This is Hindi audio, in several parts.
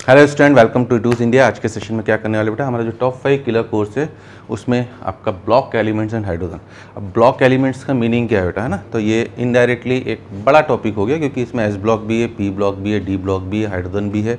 हेलो स्टूडेंट वेलकम टू टूस इंडिया आज के सेशन में क्या करने वाले बेटा? हमारा जो टॉप फाइव किलर कोर्स है, उसमें आपका ब्लॉक एलिमेंट्स एंड हाइड्रोजन अब ब्लॉक एलिमेंट्स का मीनिंग क्या है बेटा, है ना? तो ये इनडायरेक्टली एक बड़ा टॉपिक हो गया, क्योंकि इसमें एस ब्लॉक भी है पी ब्लॉक भी है डी ब्लॉक भी है हाइड्रोजन भी है.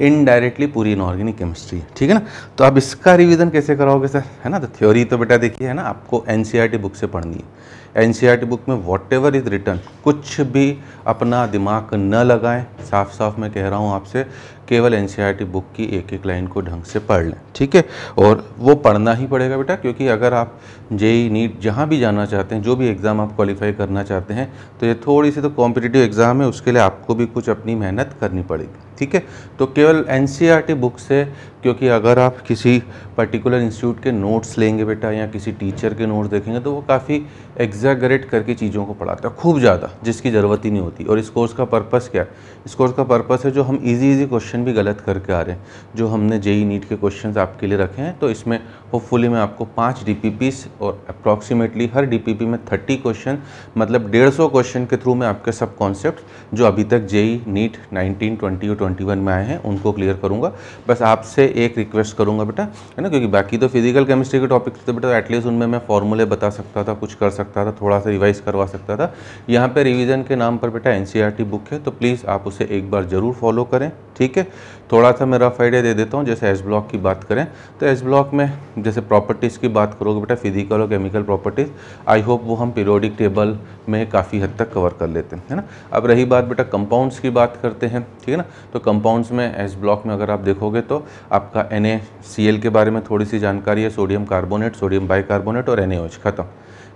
इनडायरेक्टली पूरी इनऑर्गेनिक केमिस्ट्री है. ठीक है ना? तो अब इसका रिविजन कैसे कराओगे सर है ना? तो थ्योरी तो बेटा देखिए, है ना? आपको एन बुक से पढ़नी है. एन बुक में वॉट एवर इज़ रिटर्न कुछ भी अपना दिमाग न लगाएँ. साफ़ साफ़ मैं कह रहा हूँ आपसे केवल एन बुक की एक एक लाइन को ढंग से पढ़ लें, ठीक है? और वो पढ़ना ही पड़ेगा बेटा, क्योंकि अगर आप जेई नीट जहाँ भी जाना चाहते हैं, जो भी एग्ज़ाम आप क्वालिफाई करना चाहते हैं तो ये थोड़ी सी तो कॉम्पिटिटिव एग्ज़ाम है, उसके लिए आपको भी कुछ अपनी मेहनत करनी पड़ेगी। ठीक है? तो केवल एन बुक से क्योंकि अगर आप किसी पर्टिकुलर इंस्टीट्यूट के नोट्स लेंगे बेटा, या किसी टीचर के नोट्स देखेंगे तो वो काफ़ी एग्जैगरेट करके चीज़ों को पढ़ाता है, खूब ज़्यादा, जिसकी ज़रूरत ही नहीं होती। और इस कोर्स का पर्पस क्या है? इस कोर्स का पर्पस है जो हम इजी इजी क्वेश्चन भी गलत करके आ रहे हैं, जो हमने जेई नीट के क्वेश्चन आपके लिए रखे हैं तो इसमें होपफुली मैं आपको पाँच डी और अप्रॉक्सीमेटली हर डीपीपी में थर्टी क्वेश्चन मतलब डेढ़ सौ क्वेश्चन के थ्रू मैं आपके सब कॉन्सेप्ट जो अभी तक जेई नीट नाइनटीन ट्वेंटी और ट्वेंटी वन में आए हैं, उनको क्लियर करूँगा। बस आपसे एक रिक्वेस्ट करूँगा बेटा, है ना? क्योंकि बाकी तो फ़िज़िकल केमिस्ट्री के टॉपिक थे बेटा एटलीस्ट उनमें मैं फॉर्मूले बता सकता था, कुछ कर सकता था, थोड़ा सा रिवाइज करवा सकता था। यहाँ पर रिविज़न के नाम पर बेटा एन बुक है तो प्लीज़ आप उसे एक बार ज़रूर फॉलो करें, ठीक है? थोड़ा सा मैं रफ आइडिया दे देता हूँ, जैसे एस ब्लॉक की बात करें तो एस ब्लॉक में जैसे प्रॉपर्टीज़ की बात करोगे बेटा फ़िज़िकल और केमिकल प्रॉपर्टीज़ आई होप वो हम पीरियोडिक टेबल में काफ़ी हद तक कवर कर लेते हैं, है ना? अब रही बात बेटा कंपाउंड्स की बात करते हैं, ठीक है ना? तो कंपाउंड्स में एस ब्लॉक में अगर आप देखोगे तो आपका एन के बारे में थोड़ी सी जानकारी है सोडियम कार्बोनेट सोडियम बाइकार्बोनेट और एन ख़त्म।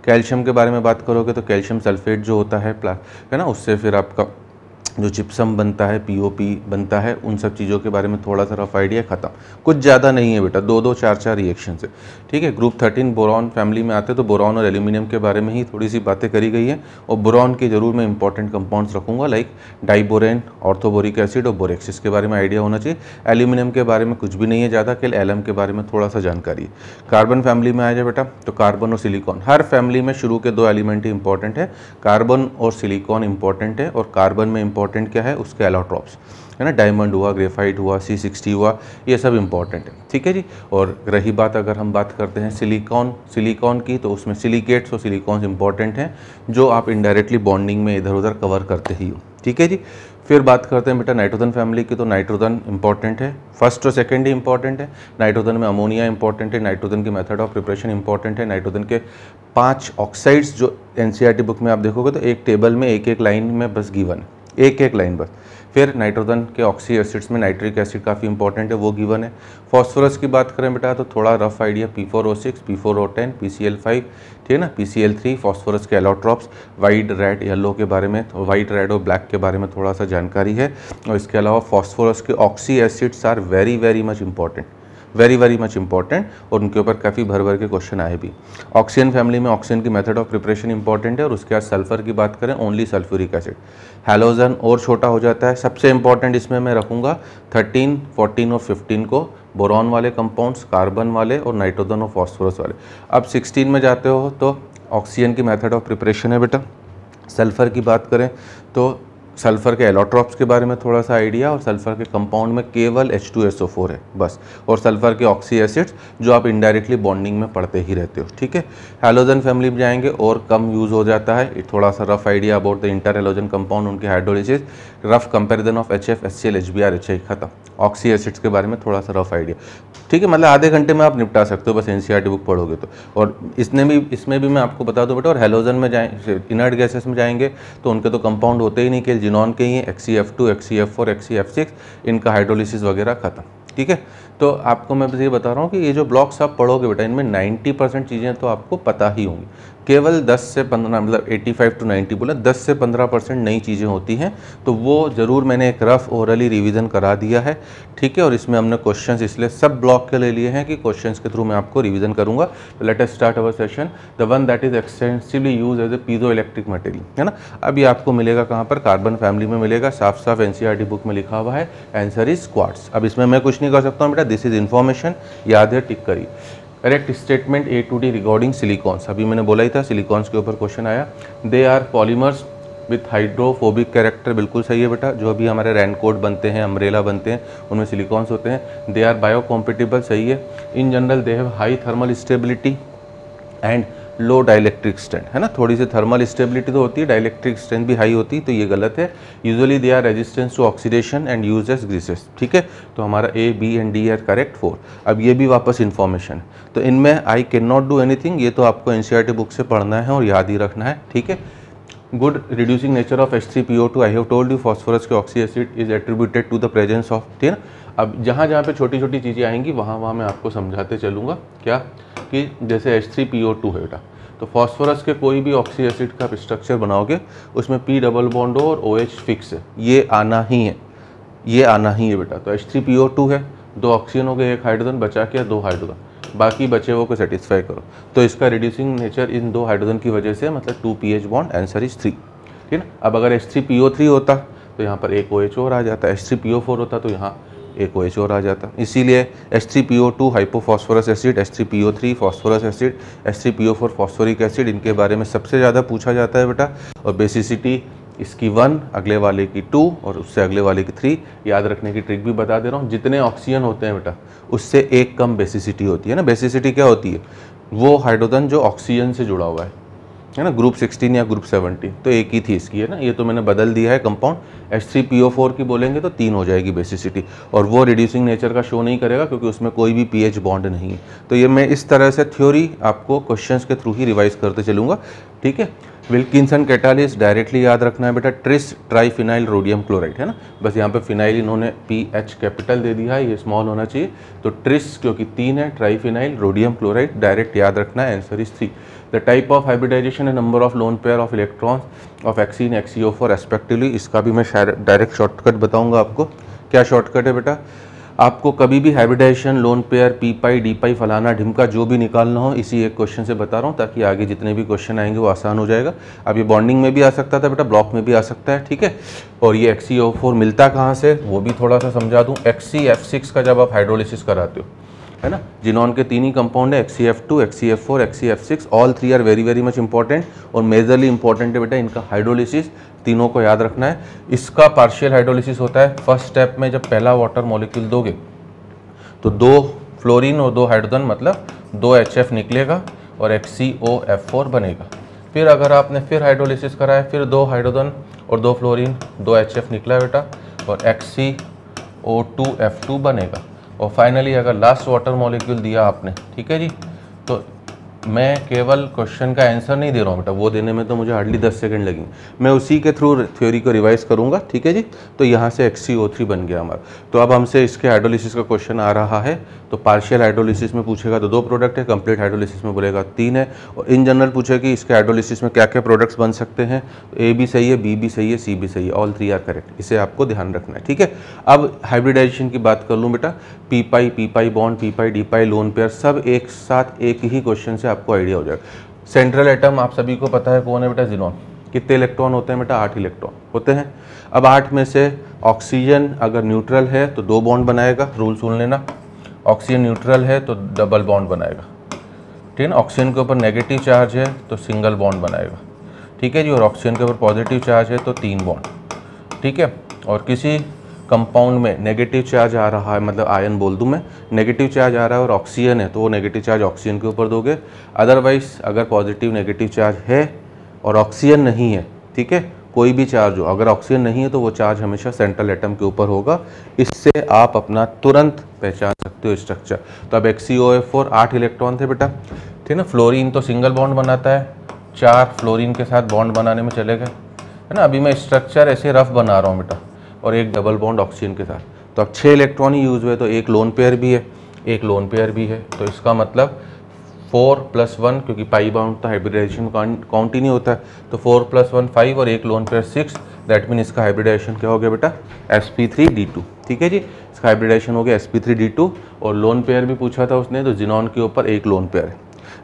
कैल्शियम के बारे में बात करोगे तो कैल्शियम सल्फेट जो होता है है ना? उससे फिर आपका जो चिप्सम बनता है पीओपी बनता है, उन सब चीज़ों के बारे में थोड़ा सा रफ आइडिया ख़त्म। कुछ ज़्यादा नहीं है बेटा दो दो चार चार रिएक्शन से ठीक है ग्रुप थर्टीन बोरॉन फैमिली में आते तो बोरॉन और एल्यूमिनियम के बारे में ही थोड़ी सी बातें करी गई हैं, और बोरॉन के ज़रूर मैं इंपॉर्टेंट कंपाउंड्स रखूँगा लाइक डाइबोरेन ऑर्थोबोरिक एसिड और बोरेक्स इसके बारे में आइडिया होना चाहिए। एल्यूमिनियम के बारे में कुछ भी नहीं है ज़्यादा, केवल एलम के बारे में थोड़ा सा जानकारी कार्बन फैमिली में आ जाए बेटा तो कार्बन और सिलिकॉन हर फैमिली में शुरू के दो एलिमेंट ही इंपॉर्टेंट है। कार्बन और सिलिकॉन इंपॉर्टेंट है, और कार्बन में इंपॉर्टेंट क्या है? उसके एलोट्रॉप्स है ना? डायमंड हुआ ग्रेफाइट हुआ सी सिक्सटी हुआ, ये सब इंपॉर्टेंट है। ठीक है जी? और रही बात अगर हम बात करते हैं सिलिकॉन सिलिकॉन की तो उसमें सिलिकेट्स और सिलिकॉन्स इंपॉर्टेंट हैं, जो आप इनडायरेक्टली बॉन्डिंग में इधर उधर कवर करते ही हो। ठीक है जी? फिर बात करते हैं बेटा नाइट्रोजन फैमिली की तो नाइट्रोजन इंपॉर्टेंट है। फ़र्स्ट और सेकेंड ही इंपॉर्टेंट है। नाइट्रोजन में अमोनिया इंपॉर्टेंट है। नाइट्रोजन की मेथड ऑफ़ प्रिपरेशन इंपॉर्टेंट है। नाइट्रोजन के पाँच ऑक्साइड्स जो एन बुक में आप देखोगे तो एक टेबल में एक एक लाइन में बस गिवन है। एक एक लाइन बस। फिर नाइट्रोजन के ऑक्सी एसिड्स में नाइट्रिक एसिड काफ़ी इंपॉर्टेंट है, वो गिवन है। फॉस्फोरस की बात करें बेटा तो थोड़ा rough idea P four O six P four O ten P C L five ठीक है ना? P C L three phosphorus के एलोट्रॉप्स वाइट रेड येलो के बारे में वाइट रेड और ब्लैक के बारे में थोड़ा सा जानकारी है। और इसके अलावा फॉस्फोरस के oxy acids are very very much important very very much important और उनके ऊपर काफ़ी भर भर के क्वेश्चन आए भी। ऑक्सीजन फैमिली में ऑक्सीजन की मेथड ऑफ़ प्रिपरेशन इंपॉर्टेंट है और उसके बाद सल्फ़र की बात करें ओनली सल्फ्यूरिक एसिड हेलोजन और छोटा हो जाता है। सबसे इंपॉर्टेंट इसमें मैं रखूँगा थर्टीन फोर्टीन और फिफ्टीन को बोरॉन वाले कंपाउंड्स कार्बन वाले और नाइट्रोजन और फॉस्फोरस वाले। अब सिक्सटीन में जाते हो तो ऑक्सीजन की मेथड ऑफ़ प्रिपरेशन है बेटा। सल्फ़र की बात करें तो सल्फ़र के एलोट्रॉप्स के बारे में थोड़ा सा आइडिया और सल्फ़र के कंपाउंड में केवल H2SO4 है, बस। और सल्फ़र के ऑक्सी एसिड्स जो आप इनडायरेक्टली बॉन्डिंग में पढ़ते ही रहते हो, ठीक है? हेलोजन फैमिली में जाएँगे और कम यूज़ हो जाता है। थोड़ा सा rough idea about the interhalogen compound उनके hydrolysis rough comparison of H F S C L H B R H I खत्म। ऑक्सी एसिड्स के बारे में थोड़ा सा रफ आइडिया ठीक है मतलब आधे घंटे में आप निपटा सकते हो, बस एन बुक e पढ़ोगे तो। और इसने भी, इसमें भी मैं आपको बता दूँ बेटा, और हेलोजन में जाए इनर्ट गैसेस में जाएँगे तो उनके तो कंपाउंड होते ही नहीं कि जिनॉन के ही Xe F two Xe F four Xe F six इनका हाइड्रोलिसिस वगैरह खत्म, ठीक है? तो आपको मैं बस ये बता रहा हूँ कि ये जो ब्लॉक्स आप पढ़ोगे बेटा, इनमें 90 परसेंट चीज़ें तो आपको पता ही होंगी। केवल 10 से 15 मतलब 85 टू 90 बोला 10 से 15 परसेंट नई चीज़ें होती हैं तो वो ज़रूर मैंने एक रफ ओरली रिवीजन करा दिया है, ठीक है? और इसमें हमने क्वेश्चंस इसलिए सब ब्लॉक के ले लिए हैं कि क्वेश्चंस के थ्रू मैं आपको रिवीजन करूँगा। Let's start our session the one that is extensively use as a piezoelectric material है ना? अभी आपको मिलेगा कहाँ पर? कार्बन फैमिली में मिलेगा साफ़ साफ़ एन बुक में लिखा हुआ है आंसर इज़ क्वार्ट्स अब इसमें मैं कुछ नहीं कर सकता हूँ बेटा दिस इज़ इन्फॉर्मेशन याद है टिक करिए। Correct statement A to D regarding silicones अभी मैंने बोला ही था सिलिकॉन्स के ऊपर क्वेश्चन आया। They are polymers with hydrophobic character बिल्कुल सही है बेटा। जो अभी हमारे रैनकोट बनते हैं अम्ब्रेला बनते हैं, उनमें सिलिकॉन्स होते हैं। दे आर बायो कॉम्पिटेबल सही है। In general they have high thermal stability and low dielectric strength है ना? थोड़ी सी थर्मल स्टेबिलिटी तो होती है डाइलेक्ट्रिक स्ट्रेंथ भी हाई होती है तो ये गलत है। Usually they are resistance to oxidation and use as greases ठीक है? तो हमारा A B and D are correct for अब ये भी वापस इन्फॉर्मेशन तो इनमें I can not do anything ये तो आपको एन बुक से पढ़ना है और याद ही रखना है, ठीक है? Good reducing nature of H three P O two I have told you phosphorus के oxy acid is attributed to the presence of ठीक अब जहाँ जहाँ पे छोटी छोटी चीज़ें आएँगी, वहाँ वहाँ मैं आपको समझाते चलूँगा क्या? कि जैसे H three P O two है बेटा तो फॉस्फोरस के कोई भी ऑक्सी एसिड का स्ट्रक्चर बनाओगे, उसमें पी डबल बॉन्ड और ओ एच फिक्स है। ये आना ही है। ये आना ही है बेटा। तो H three P O two है, दो ऑक्सीजन हो गए, एक हाइड्रोजन बचा के दो हाइड्रोजन बाकी बचे वो को सेटिस्फाई करो। तो इसका रिड्यूसिंग नेचर इन दो हाइड्रोजन की वजह से मतलब two P H bond answer is three ठीक है अब अगर H three P O three होता तो यहाँ पर एक ओ एच और आ जाता। H three P O four होता तो यहाँ एक ओ एच और आ जाता। इसीलिए H three P O two hypophosphorous acid H three P O three phosphorous acid H three P O four phosphoric acid इनके बारे में सबसे ज़्यादा पूछा जाता है बेटा। और बेसिसिटी इसकी वन, अगले वाले की टू और उससे अगले वाले की थ्री, याद रखने की ट्रिक भी बता दे रहा हूँ। जितने ऑक्सीजन होते हैं बेटा, उससे एक कम बेसिसिटी होती है ना। बेसिसिटी क्या होती है? वो हाइड्रोजन जो ऑक्सीजन से जुड़ा हुआ है है ना, ग्रुप 16 या ग्रुप 17 तो एक ही थी इसकी, है ना। ये तो मैंने बदल दिया है compound. H three P O four की बोलेंगे तो तीन हो जाएगी बेसिसिटी, और वो रिड्यूसिंग नेचर का शो नहीं करेगा क्योंकि उसमें कोई भी पी एच बॉन्ड नहीं है। तो ये मैं इस तरह से थ्योरी आपको क्वेश्चंस के थ्रू ही रिवाइज करते चलूँगा, ठीक है? विल्किंसन कैटालिस डायरेक्टली याद रखना है बेटा, ट्रिस ट्राईफिनाइल रोडियम क्लोराइड, है ना? बस यहाँ पे फिनाइल इन्होंने पी एच कैपिटल दे दिया है ये स्मॉल होना चाहिए। तो ट्रिस, क्योंकि तीन है ट्राईफिनाइल रोडियम क्लोराइड, डायरेक्ट याद रखना है answer is three the type of hybridization and number of lone pair of electrons of एक्सीन एक्सीओ four respectively इसका भी मैं डायरेक्ट शॉर्टकट बताऊँगा आपको। क्या शॉर्टकट है बेटा? आपको कभी भी hybridization lone pair P pi D pi फलाना, ढिमका, जो भी निकालना हो, इसी एक क्वेश्चन से बता रहा हूँ, ताकि आगे जितने भी क्वेश्चन आएँगे, वो आसान हो जाएगा। अब ये बॉन्डिंग में भी आ सकता था बेटा ब्लॉक में भी आ सकता है, ठीक है? और ये एक्सी ओ फोर मिलता कहाँ से? वो भी थोड़ा सा समझा दूँ। एक्सी एफ़ सिक्स का जब आप हाइड्रोलिसिस कराते हो, है ना? जिनॉन के तीन ही कंपाउंड है Xe F two Xe F four Xe F six all three are very very much important और मेजरली इंपॉर्टेंट है बेटा इनका हाइड्रोलिसिस तीनों को याद रखना है। इसका पार्शियल हाइड्रोलिसिस होता है। फ़र्स्ट स्टेप में जब पहला वाटर मॉलिक्यूल दोगे तो दो फ्लोरीन और दो हाइड्रोजन मतलब दो एच एफ़ निकलेगा और X C O F four बनेगा। फिर अगर आपने फिर हाइड्रोलिसिस कराया फिर दो हाइड्रोजन और दो फ्लोरीन दो एच एफ़ निकला बेटा, और X C O two F two बनेगा। और फाइनली अगर लास्ट वाटर मॉलिक्यूल दिया आपने, ठीक है जी? तो मैं केवल क्वेश्चन का आंसर नहीं दे रहा हूँ बेटा। वो देने में तो मुझे हार्डली दस सेकंड लगेंगे मैं उसी के थ्रू थ्योरी को रिवाइज करूँगा, ठीक है जी? तो यहाँ से एक्स बन गया हमारा। तो अब हमसे इसके हाइड्रोलिसिस का क्वेश्चन आ रहा है। तो पार्शियल हाइड्रोलिसिस में पूछेगा तो दो प्रोडक्ट है कंप्लीट हाइड्रोलिसिस में बोलेगा तीन है। और इन जनरल पूछे कि इसके हाइड्रोलिसिस में क्या क्या प्रोडक्ट्स बन सकते हैं? ए भी सही है बी भी सही है सी भी सही है। ऑल थ्री आर करेक्ट इसे आपको ध्यान रखना है, ठीक है? अब हाइब्रिडाइजेशन की बात कर लूँ बेटा। P pi P pi bond P pi D pi lone pair सब एक साथ एक ही क्वेश्चन से आपको आइडिया हो जाएगा। सेंट्रल एटम, आप सभी को पता है कौन है बेटा? जिनोन। कितने इलेक्ट्रॉन होते हैं बेटा? आठ इलेक्ट्रॉन होते हैं। अब आठ में से ऑक्सीजन अगर न्यूट्रल है तो दो बॉन्ड बनाएगा। रूल सुन लेना। ऑक्सीजन न्यूट्रल है तो डबल बॉन्ड बनाएगा। ठीक है ऑक्सीजन के ऊपर नेगेटिव चार्ज है तो सिंगल बॉन्ड बनाएगा। ठीक है जी? और ऑक्सीजन के ऊपर पॉजिटिव चार्ज है तो तीन बॉन्ड। ठीक है? और किसी कंपाउंड में नेगेटिव चार्ज आ रहा है मतलब आयन बोल दूँ मैं नेगेटिव चार्ज आ रहा है और ऑक्सीजन है तो वो नेगेटिव चार्ज ऑक्सीजन के ऊपर दोगे। अदरवाइज़ अगर पॉजिटिव नेगेटिव चार्ज है और ऑक्सीजन नहीं है, ठीक है, कोई भी चार्ज हो, अगर ऑक्सीजन नहीं है तो वो चार्ज हमेशा सेंट्रल एटम के ऊपर होगा। इससे आप अपना तुरंत पहचान सकते हो स्ट्रक्चर तो अब एक्सी ओ एफ़ फोर आठ इलेक्ट्रॉन थे बेटा ठीक ना? फ्लोरीन तो सिंगल बॉन्ड बनाता है, चार फ्लोरीन के साथ बॉन्ड बनाने में चले गए। है ना? अभी मैं स्ट्रक्चर ऐसे रफ बना रहा हूँ बेटा। और एक डबल बॉन्ड ऑक्सीजन के साथ। तो अब छः इलेक्ट्रॉन ही यूज़ हुए तो एक लोन पेयर भी है, एक लोन पेयर भी है। तो इसका मतलब फोर प्लस वन क्योंकि पाई बाउंड तो हाइब्रिडाइजेशन काउंट ही नहीं होता है तो फोर प्लस वन फाइव और एक lone pair six that mean इसका हाइब्रिडाइजेशन क्या हो गया बेटा? S P three D two ठीक है जी? इसका हाइब्रिडाइजेशन हो गया S P three D two और लोन पेयर भी पूछा था उसने तो जिनॉन के ऊपर एक लोन पेयर है।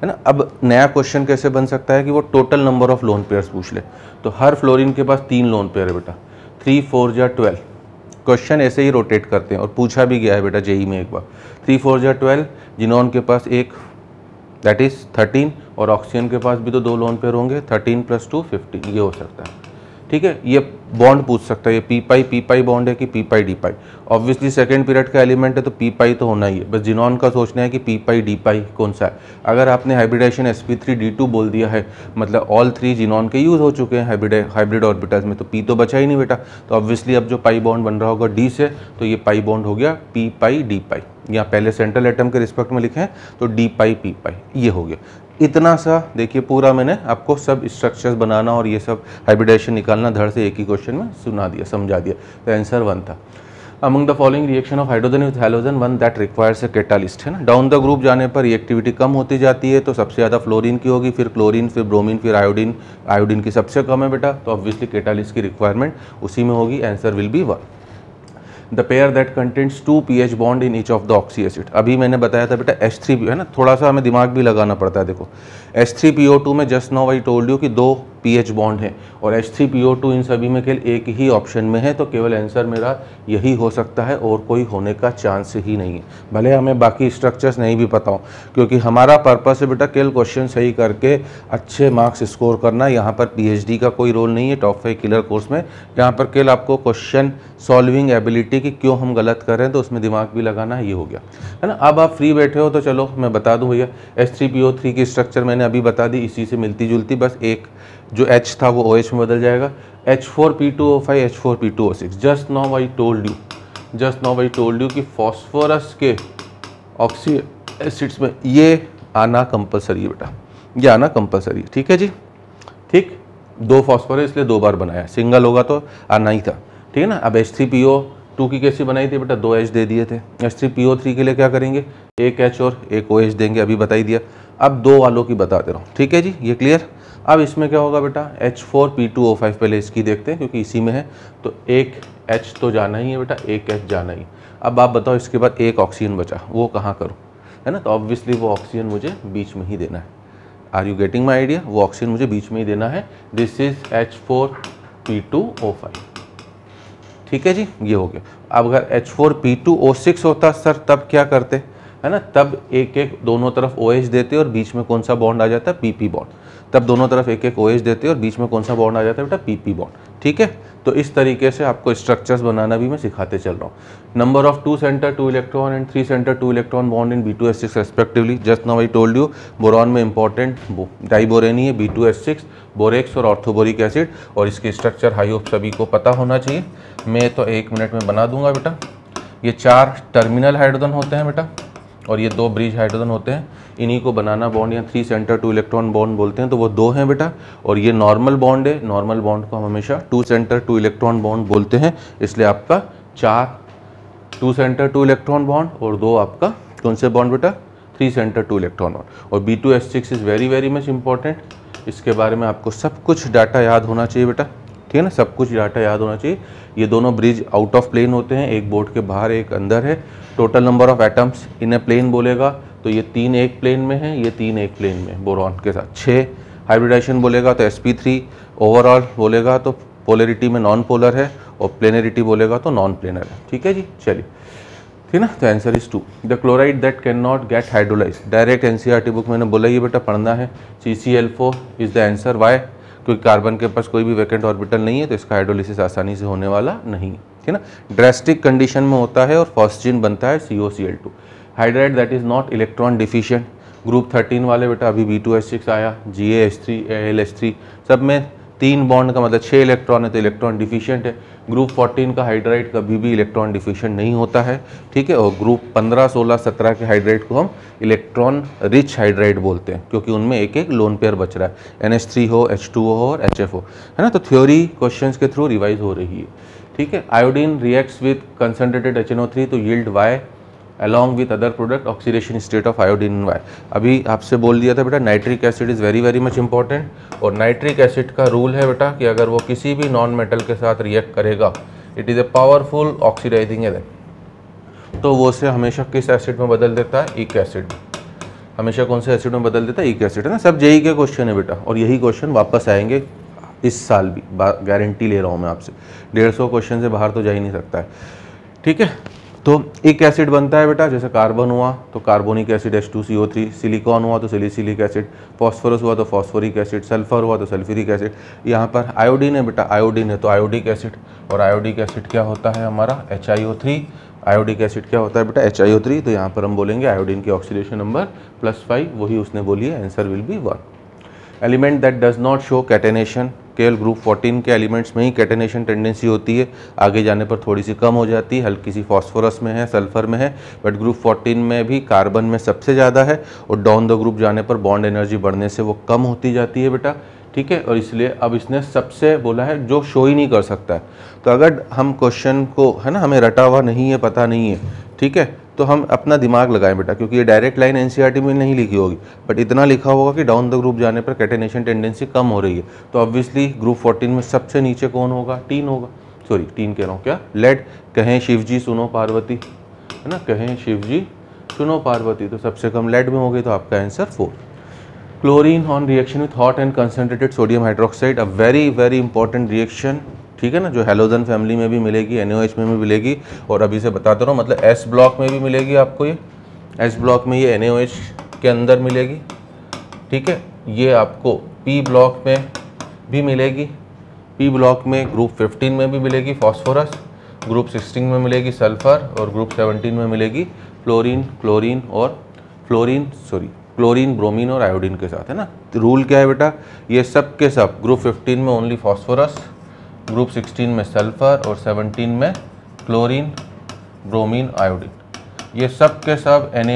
है ना? अब नया क्वेश्चन कैसे बन सकता है कि वो total number of lone pairs पूछ ले। तो हर फ्लोरिन के पास तीन लोन पेयर है बेटा। थ्री, फोर या ट्वेल्व? क्वेश्चन ऐसे ही रोटेट करते हैं और पूछा भी गया है बेटा जेई में एक बार। थ्री, फोर या ट्वेल्व? जिनोन के पास एक दैट इज़ थर्टीन और ऑक्सीजन के पास भी तो दो लोन पेयर होंगे थर्टीन प्लस टू फिफ्टीन ये हो सकता है। ठीक है? ये बॉन्ड पूछ सकता है, ये p pi p pi bond है कि p pi d pi obviously second period का एलिमेंट है तो पी पाई तो होना ही है। बस जिनॉन का सोचना है कि पी पाई डी पाई कौन सा है। अगर आपने hybridization s p three d two बोल दिया है मतलब ऑल थ्री जिनॉन के यूज़ हो चुके हैं हाइब्रिड हाइब्रिड ऑर्बिटल्स में तो पी तो बचा ही नहीं बेटा। तो ऑब्वियसली अब जो पाई बॉन्ड बन रहा होगा डी से तो ये पाई बॉन्ड हो गया पी पाई डी पाई या पहले सेंट्रल एटम के रिस्पेक्ट में लिखे तो डी पाई पी पाई ये हो गया। इतना सा, देखिए, पूरा मैंने आपको सब स्ट्रक्चर्स बनाना और ये सब हाइब्रिडेशन निकालना, धड़ से एक ही क्वेश्चन में सुना दिया, समझा दिया। तो आंसर वन था। Among the following reaction of hydrogen with halogen one that requires a catalyst है ना? डाउन द ग्रुप जाने पर रिएक्टिविटी कम होती जाती है तो सबसे ज़्यादा फ्लोरीन की होगी, फिर क्लोरीन फिर ब्रोमीन फिर आयोडीन आयोडीन की सबसे कम है बेटा तो ऑब्वियसली कैटालिस्ट की रिक्वायरमेंट उसी में होगी answer will be one the pair that contents two P H bond in each of the oxy acid अभी मैंने बताया था बेटा एच थ्री है ना? थोड़ा सा हमें दिमाग भी लगाना पड़ता है, देखो। H three P O two में just now I told you कि दो पी एच बॉन्ड है और H three P O two इन सभी में केवल एक ही ऑप्शन में है तो केवल आंसर मेरा यही हो सकता है और कोई होने का चांस ही नहीं है। भले हमें बाकी स्ट्रक्चर्स नहीं भी पता हो, क्योंकि हमारा पर्पस है बेटा केवल क्वेश्चन सही करके अच्छे मार्क्स स्कोर करना। यहाँ पर पीएचडी का कोई रोल नहीं है टॉप फाइव किलर कोर्स में। यहाँ पर केवल आपको क्वेश्चन सॉल्विंग एबिलिटी की क्यों हम गलत कर रहे हैं तो उसमें दिमाग भी लगाना ये हो गया। है ना? अब आप फ्री बैठे हो तो चलो मैं बता दूँ भैया ओ थ्री की स्ट्रक्चर मैंने अभी बता दी, इसी से मिलती जुलती बस एक जो H था वो OH में बदल जाएगा। H four P two O five H four P two O six just now I told you just now I told you कि फॉस्फोरस के ऑक्सी एसिड्स में ये आना कंपलसरी है बेटा। ये आना कंपलसरी ठीक है जी? ठीक? दो फॉस्फोरस इसलिए दो बार बनाया। सिंगल होगा तो आना ही था। ठीक है ना? अब H three P O two की कैसी बनाई थी बेटा? दो एच दे दिए थे। H three P O three के लिए क्या करेंगे? एक एच और एक ओ एच देंगे। अभी बताई दिया। अब दो वालों की बता दे रहा हूँ। ठीक है जी? ये क्लियर अब इसमें क्या होगा बेटा? H four P two O five पहले इसकी देखते हैं, क्योंकि इसी में है। तो एक एच तो जाना ही है बेटा, एक एच जाना ही। अब आप बताओ इसके बाद एक ऑक्सीजन बचा, वो कहाँ करूँ? है ना? तो ऑब्वियसली वो ऑक्सीजन मुझे बीच में ही देना है। Are you getting my idea वो ऑक्सीजन मुझे बीच में ही देना है। This is H four P two O five ठीक है जी? ये हो गया। अब अगर H four P two O six होता सर तब क्या करते? है ना? तब एक एक दोनों तरफ़ ओ OH देते और बीच में कौन सा बॉन्ड आ जाता? है पी पी बॉन्ड तब दोनों तरफ़ एक एक ओ देते और बीच में कौन सा बॉन्ड आ जाता है बेटा? पी पी बॉन्ड ठीक है? तो इस तरीके से आपको स्ट्रक्चर्स बनाना भी मैं सिखाते चल रहा हूँ। Number of two centre two electron and three centre two electron bond in B two S six respectively just now I told you boron में इंपॉर्टेंट डाइबोरेनी है B two S six borax और ऑर्थोबोरिक एसिड और इसके स्ट्रक्चर हाई होप सभी को पता होना चाहिए। मैं तो एक मिनट में बना दूँगा बेटा। ये चार टर्मिनल हाइड्रोजन होते हैं बेटा। और ये दो ब्रिज हाइड्रोजन होते हैं। इन्हीं को बनाना बॉन्ड या three centre two electron bond बोलते हैं तो वो दो हैं बेटा। और ये नॉर्मल बॉन्ड है। नॉर्मल बॉन्ड को हम हमेशा two centre two electron bond बोलते हैं। इसलिए आपका चार two centre two electron bond और दो आपका कौन से बॉन्ड बेटा? Three centre two electron bond और B two S six is very very much important इसके बारे में आपको सब कुछ डाटा याद होना चाहिए बेटा। ठीक है ना? सब कुछ डाटा याद होना चाहिए। ये दोनों ब्रिज आउट ऑफ़ प्लेन होते हैं। एक बोर्ड के बाहर, एक अंदर है। Total number of atoms in a plane बोलेगा। तो ये तीन एक प्लेन में है, ये तीन एक प्लेन में बोरॉन के साथ। छः हाइब्रिडाइजेशन बोलेगा तो एस ओवरऑल बोलेगा तो पोलरिटी में नॉन पोलर है और प्लेनरिटी बोलेगा तो नॉन प्लेनर है। ठीक है जी? चलिए। ठीक ना? तो answer is two the chloride that can not get hydrolyse direct NCERT book मैंने बोला, ये बेटा पढ़ना है। C C L four is the answer why क्योंकि कार्बन के पास कोई भी वैकेंट ऑर्बिटल नहीं है तो इसका हाइड्रोलिसिस आसानी से होने वाला नहीं, ठीक है ना? ड्रेस्टिक कंडीशन में होता है और फॉस्जिन बनता है C O C L two hydride that is not electron deficient group thirteen वाले बेटा, अभी बी टू एच सिक्स आया G A S three L S three सब में तीन बॉन्ड का मतलब छः इलेक्ट्रॉन है तो इलेक्ट्रॉन डिफिशियंट है। ग्रुप 14 का हाइड्राइड कभी भी इलेक्ट्रॉन डिफिशियंट नहीं होता है ठीक है? और ग्रुप 15, 16, 17 के हाइड्राइड को हम इलेक्ट्रॉन रिच हाइड्राइड बोलते हैं क्योंकि उनमें एक एक लोन पेयर बच रहा है। एन हो एच हो और HF हो है ना? तो थ्योरी क्वेश्चन के थ्रू रिवाइज हो रही है ठीक है? Iodine reacts with concentrated H to yield Y along with other product oxidation state of iodine Y अभी आपसे बोल दिया था, बेटा nitric acid is very very much important और नाइट्रिक एसिड का रूल है बेटा कि अगर वो किसी भी नॉन मेटल के साथ रिएक्ट करेगा it is a powerful oxidising agent तो वो उसे हमेशा किस एसिड में बदल देता है? एक एसिड हमेशा कौन से एसिड में बदल देता है? एक एसिड है ना? सब जेई के क्वेश्चन है बेटा और यही क्वेश्चन वापस आएँगे इस साल भी गारंटी ले रहा हूँ मैं आपसे। डेढ़ सौ क्वेश्चन से बाहर तो जा ही नहीं सकता है। ठीक है? तो एक एसिड बनता है बेटा, जैसे कार्बन हुआ तो carbonic acid H two C O three silicon हुआ तो सिलिसिलिक एसिड फॉस्फोरस हुआ तो फॉस्फोरिक एसिड सल्फ़र हुआ तो सल्फ्यूरिक एसिड यहाँ पर आयोडीन है बेटा आयोडीन है तो आयोडिक एसिड और आयोडिक एसिड क्या होता है हमारा? H I O three iodic acid क्या होता है बेटा? एच आई ओ थ्री तो यहाँ पर हम बोलेंगे आयोडीन की ऑक्सीडेशन नंबर प्लस फाइव वही उसने बोली है answer will be one element that does not show catenation केवल ग्रुप 14 के एलिमेंट्स में ही कैटेनेशन टेंडेंसी होती है। आगे जाने पर थोड़ी सी कम हो जाती है हल्की सी फॉस्फोरस में है, सल्फ़र में है, बट ग्रुप 14 में भी कार्बन में सबसे ज़्यादा है और डाउन द ग्रुप जाने पर बॉन्ड एनर्जी बढ़ने से वो कम होती जाती है बेटा। ठीक है? और इसलिए अब इसने सबसे बोला है, जो शो ही नहीं कर सकता है। तो अगर हम क्वेश्चन को, है ना, हमें रटा हुआ नहीं है, पता नहीं है, ठीक है? तो हम अपना दिमाग लगाएँ बेटा, क्योंकि ये डायरेक्ट लाइन एनसीईआरटी में नहीं लिखी होगी। बट इतना लिखा होगा कि डाउन द ग्रुप जाने पर कैटेनेशन टेंडेंसी कम हो रही है। तो ऑब्वियसली ग्रुप 14 में सबसे नीचे कौन होगा? टीन होगा। सॉरी टीन कह रहा हूँ क्या? लेट कहें शिव जी सुनो पार्वती। है ना? कहें शिव जी सुनो पार्वती। तो सबसे कम लेट में होगी तो आपका answer four chlorine on reaction with hot and concentrated sodium hydroxide a very very important reaction ठीक है ना, जो हेलोजन फैमिली में भी मिलेगी एन में भी मिलेगी, और अभी से बताते रहो मतलब एस ब्लॉक में भी मिलेगी आपको ये एस ब्लॉक में ये एन के अंदर मिलेगी, ठीक है, ये आपको पी ब्लॉक में भी मिलेगी पी ब्लॉक में ग्रुप 15 में भी मिलेगी फॉस्फोरस ग्रुप 16 में मिलेगी सल्फ़र और ग्रुप 17 में मिलेगी फ्लोरीन क्लोरीन और फ्लोरीन सॉरी क्लोरीन ब्रोमीन और आयोडीन के साथ, है ना? रूल क्या है बेटा? ये सब के सब ग्रुप 15 में ओनली फॉस्फोरस ग्रुप 16 में सल्फ़र और 17 में क्लोरीन ब्रोमीन आयोडीन ये सब के सब एन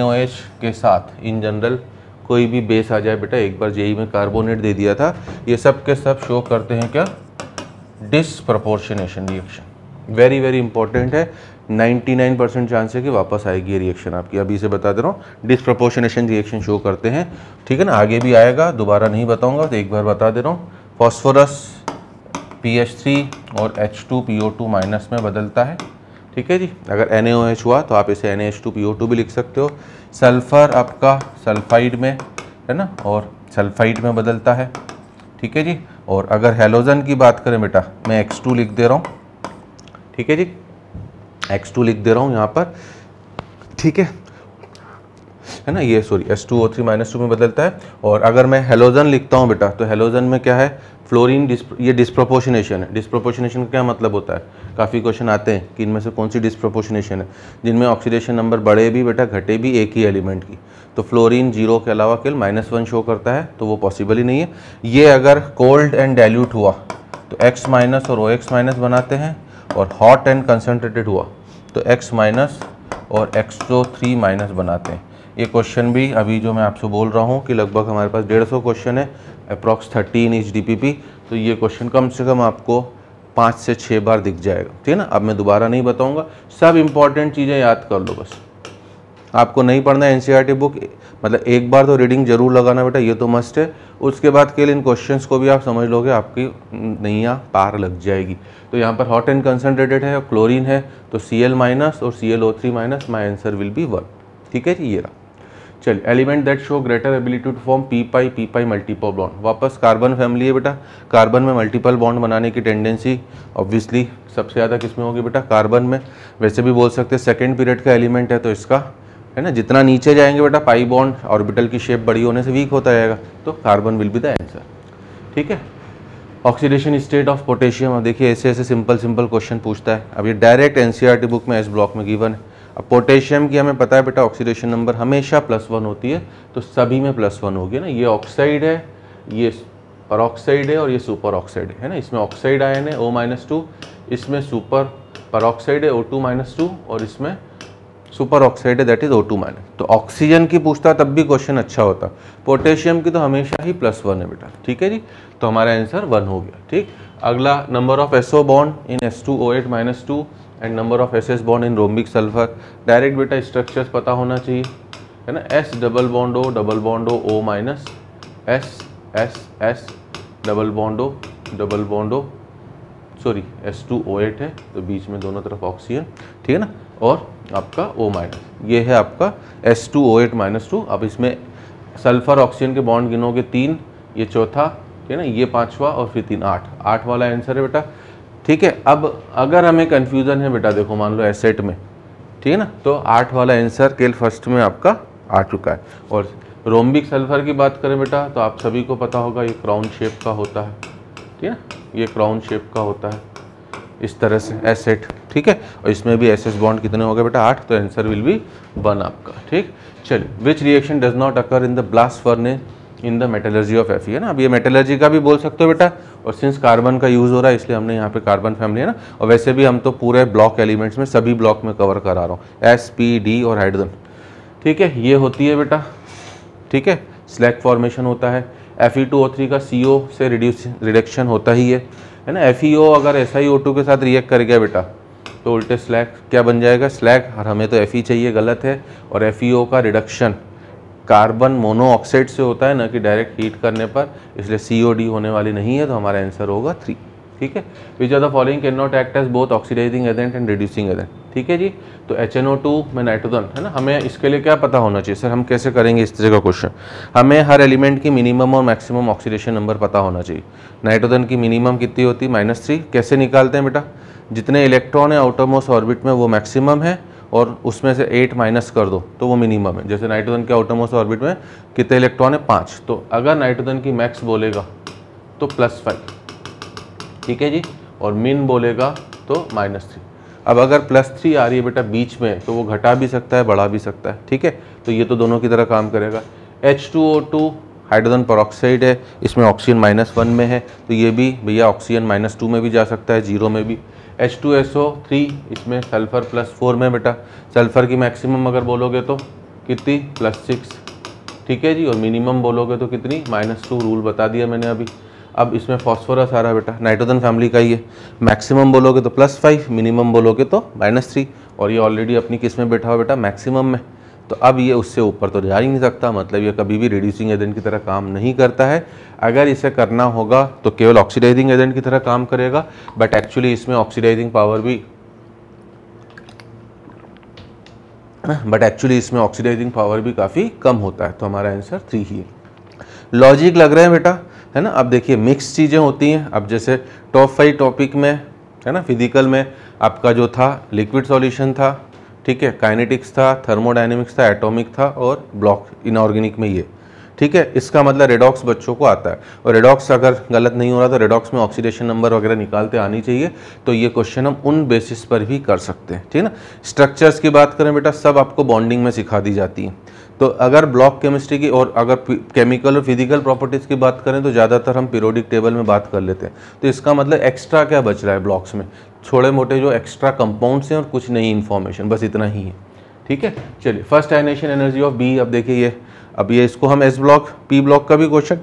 के साथ इन जनरल कोई भी बेस आ जाए बेटा, एक बार जेई में कार्बोनेट दे दिया था, ये सब के सब शो करते हैं क्या? Disproportionation reaction very very important है। 99 परसेंट चांस है कि वापस आएगी ये रिएक्शन आपकी। अभी से बता दे रहा हूँ डिसप्रपोर्शनेशन रिएक्शन शो करते हैं। ठीक है ना? आगे भी आएगा, दोबारा नहीं बताऊँगा तो एक बार बता दे रहा हूँ। फॉस्फोरस थ्री और H2PO2 माइनस में बदलता है। ठीक है जी? अगर NaOH हुआ तो आप इसे NaH2PO2 भी लिख सकते हो। सल्फ़र आपका सल्फाइड में, है ना? और सल्फाइड में बदलता है। ठीक है जी? और अगर हेलोजन की बात करें बेटा, मैं X2 लिख दे रहा हूँ। ठीक है जी? X2 लिख दे रहा हूँ यहाँ पर। ठीक है? है ना? ये sorry S two O three minus two में बदलता है। और अगर मैं हेलोजन लिखता हूँ बेटा तो हेलोजन में क्या है? फ्लोरीन ये डिस्प्रोपोर्शनेशन है। डिस्प्रोपोर्शनेशन का क्या मतलब होता है? काफ़ी क्वेश्चन आते हैं कि इनमें से कौन सी डिस्प्रोपोर्शनेशन है? जिनमें ऑक्सीडेशन नंबर बढ़े भी बेटा, घटे भी एक ही एलिमेंट की। तो फ्लोरीन ज़ीरो के अलावा केवल माइनस वन शो करता है तो वो पॉसिबल ही नहीं है। ये अगर कोल्ड एंड डायल्यूट हुआ तो एक्स माइनस और ओ एक्स माइनस बनाते हैं। और हॉट एंड कंसनट्रेटेड हुआ तो एक्स माइनस और एक्स जो थ्री माइनस बनाते हैं। ये क्वेश्चन भी अभी जो मैं आपसे बोल रहा हूँ कि लगभग हमारे पास डेढ़ सौ क्वेश्चन है approx thirteen in D D तो ये क्वेश्चन कम से कम आपको पाँच से छः बार दिख जाएगा। ठीक है ना? अब मैं दोबारा नहीं बताऊँगा। सब इंपॉर्टेंट चीज़ें याद कर लो बस। आपको नहीं पढ़ना है एन बुक मतलब एक बार तो रीडिंग ज़रूर लगाना बेटा, ये तो मस्ट है। उसके बाद के लिए इन क्वेश्चंस को भी आप समझ लोगे, आपकी नैया पार लग जाएगी। तो यहाँ पर हॉट एंड कंसनट्रेटेड है और क्लोरीन है तो सी एल माइनस और C L O three minus my answer will be one ठीक है जी, ये रहा। चलिए element that show greater ability to form p pi p pi multiple bond वापस कार्बन फैमिली है बेटा। कार्बन में मल्टीपल बॉन्ड बनाने की टेंडेंसी ऑब्वियसली सबसे ज़्यादा किसमें होगी बेटा? कार्बन में। वैसे भी बोल सकते हैं सेकेंड पीरियड का एलिमेंट है तो इसका है ना? जितना नीचे जाएँगे बेटा पाई बॉन्ड ऑर्बिटल की शेप बड़ी होने से वीक होता जाएगा। तो carbon will be the answer ठीक है? ऑक्सीडेशन स्टेट ऑफ़ पोटेशियम अब देखिए, ऐसे ऐसे सिंपल सिंपल क्वेश्चन पूछता है। अब ये डायरेक्ट एनसीईआरटी बुक में एस ब्लॉक में गिवन है। अब पोटेशियम की हमें पता है बेटा ऑक्सीडेशन नंबर हमेशा प्लस वन होती है तो सभी में प्लस वन होगी ना? ये ऑक्साइड है, ये पर है और ये सुपर ऑक्साइड है ना? इसमें ऑक्साइड आयन है ओ माइनस टू इसमें सुपर पर है ओ टू माइनस टू और इसमें सुपर ऑक्साइड है that is O two minus तो ऑक्सीजन की पूछता तब भी क्वेश्चन अच्छा होता। पोटेशियम की तो हमेशा ही प्लस वन है बेटा। ठीक है जी? तो हमारा आंसर वन हो गया। ठीक? अगला number of S O bond in S two O eight minus two and number of S S bond in rhombic sulphur direct बेटा स्ट्रक्चर्स पता होना चाहिए। है ना? S double bond O double bond O O minus S S S double bond O double bond O sorry S two O eight है तो बीच में दोनों तरफ़ ऑक्सीजन ठीक है ना? और आपका ओ माइनस ये है आपका S two O eight minus two अब इसमें सल्फ़र ऑक्सीजन के बॉन्ड गिनोगे तीन, ये चौथा, ठीक है ना? ये पांचवा और फिर तीन, आठ। आठ वाला आंसर है बेटा। ठीक है, अब अगर हमें कन्फ्यूज़न है बेटा, देखो, मान लो एसेट में, ठीक है ना? तो आठ वाला आंसर केल फ़र्स्ट में आपका आ चुका है। और रोम्बिक सल्फ़र की बात करें बेटा तो आप सभी को पता होगा ये क्राउन शेप का होता है, ठीक है ये क्राउन शेप का होता है। इस तरह से एसेट ठीक है? और इसमें भी एस एस बॉन्ड कितने हो गए बेटा? आठ तो आंसर विल बी वन आपका, ठीक? चलिए which reaction does not occur in the blast furnace in the metallurgy of F है ना? अब ये मेटलर्जी का भी बोल सकते हो बेटा, और सिंस कार्बन का यूज़ हो रहा है, इसलिए हमने यहाँ पे कार्बन फैमिली है ना? और वैसे भी हम तो पूरे ब्लॉक एलिमेंट्स में सभी ब्लॉक में कवर करा रहा हूँ एस पी डी और हाइड्रोजन ठीक है? ये होती है बेटा, ठीक है? स्लैक फॉर्मेशन होता है F E two O three का सी ओ से रिड्यूस रिडक्शन होता ही है है ना? एफ़ ओ अगर एस के साथ रिएक्ट कर गया बेटा तो उल्टे स्लैग क्या बन जाएगा? स्लैग और हमें तो एफ़ ई चाहिए, गलत है। और एफ़ ओ का रिडक्शन कार्बन मोनोऑक्साइड से होता है ना कि डायरेक्ट हीट करने पर, इसलिए सी होने वाली नहीं है तो हमारा आंसर होगा थ्री ठीक है? Which are the following can not act as both oxidising agent and reducing agent ठीक है जी? तो एच एन ओ टू में नाइट्रोजन है ना? हमें इसके लिए क्या पता होना चाहिए? सर, हम कैसे करेंगे इस तरह का क्वेश्चन हमें हर एलिमेंट की मिनिमम और मैक्सिमम ऑक्सीडेशन नंबर पता होना चाहिए। नाइट्रोजन की मिनिमम कितनी होती? है माइनस थ्री कैसे निकालते हैं बेटा? जितने इलेक्ट्रॉन है आउटरमोस्ट ऑर्बिट में, वो मैक्सिमम है और उसमें से एट माइनस कर दो तो वो मिनिमम है। जैसे नाइट्रोजन के आउटरमोस्ट ऑर्बिट में कितने इलेक्ट्रॉन है? पाँच। तो अगर नाइट्रोजन की मैक्स बोलेगा तो प्लस फाइव ठीक है जी? और मिन बोलेगा तो माइनस थ्री अब अगर प्लस थ्री आ रही है बेटा बीच में तो वो घटा भी सकता है, बढ़ा भी सकता है, ठीक है? तो ये तो दोनों की तरह काम करेगा। H two O two hydrogen peroxide है, इसमें ऑक्सीजन माइनस वन में है तो ये भी भैया ऑक्सीजन माइनस टू में भी जा सकता है ज़ीरो में भी। H two S O three इसमें सल्फ़र प्लस फोर में बेटा। सल्फ़र की मैक्सिमम अगर बोलोगे तो कितनी? प्लस सिक्स ठीक है जी? और मिनिमम बोलोगे तो कितनी? माइनस टू रूल बता दिया मैंने अभी। अब इसमें फॉस्फोरस आ रहा है बेटा नाइट्रोजन फैमिली का है मैक्सिमम बोलोगे तो प्लस फाइव मिनिमम बोलोगे तो माइनस थ्री और ये ऑलरेडी अपनी किसमें बैठा हुआ बेटा? मैक्सिमम में। तो अब ये उससे ऊपर तो जा ही नहीं सकता मतलब ये कभी भी रिड्यूसिंग एजेंट की तरह काम नहीं करता है। अगर इसे करना होगा तो केवल ऑक्सीडाइजिंग एजेंट की तरह काम करेगा बट एक्चुअली इसमें ऑक्सीडाइजिंग पावर भी बट एक्चुअली इसमें ऑक्सीडाइजिंग पावर भी काफ़ी कम होता है तो हमारा आंसर थ्री ही है। लॉजिक लग रहा है बेटा? है ना? अब देखिए मिक्स चीज़ें होती हैं। अब जैसे टॉप फाइव टॉपिक में, है ना फ़िज़िकल में आपका जो था लिक्विड सॉल्यूशन था, ठीक है काइनेटिक्स था थर्मोडाइनमिक्स था एटॉमिक था और ब्लॉक इनऑर्गेनिक में ये, ठीक है? इसका मतलब रेडॉक्स बच्चों को आता है। और रेडॉक्स अगर गलत नहीं हो रहा तो रेडॉक्स में ऑक्सीडेशन नंबर वगैरह निकालते आनी चाहिए। तो ये क्वेश्चन हम उन बेसिस पर भी कर सकते हैं, ठीक है ना? स्ट्रक्चर्स की बात करें बेटा, सब आपको बॉन्डिंग में सिखा दी जाती है। तो अगर ब्लॉक केमिस्ट्री की और अगर केमिकल और फ़िज़िकल प्रॉपर्टीज़ की बात करें तो ज़्यादातर हम पीरियोडिक टेबल में बात कर लेते हैं। तो इसका मतलब एक्स्ट्रा क्या बच रहा है ब्लॉक्स में? छोटे मोटे जो एक्स्ट्रा कंपाउंड्स हैं और कुछ नई इन्फॉर्मेशन बस इतना ही है। ठीक है? चलिए first ionisation energy of B अब देखिए ये। अब ये इसको हम एस ब्लॉक पी ब्लॉक का भी क्वेश्चन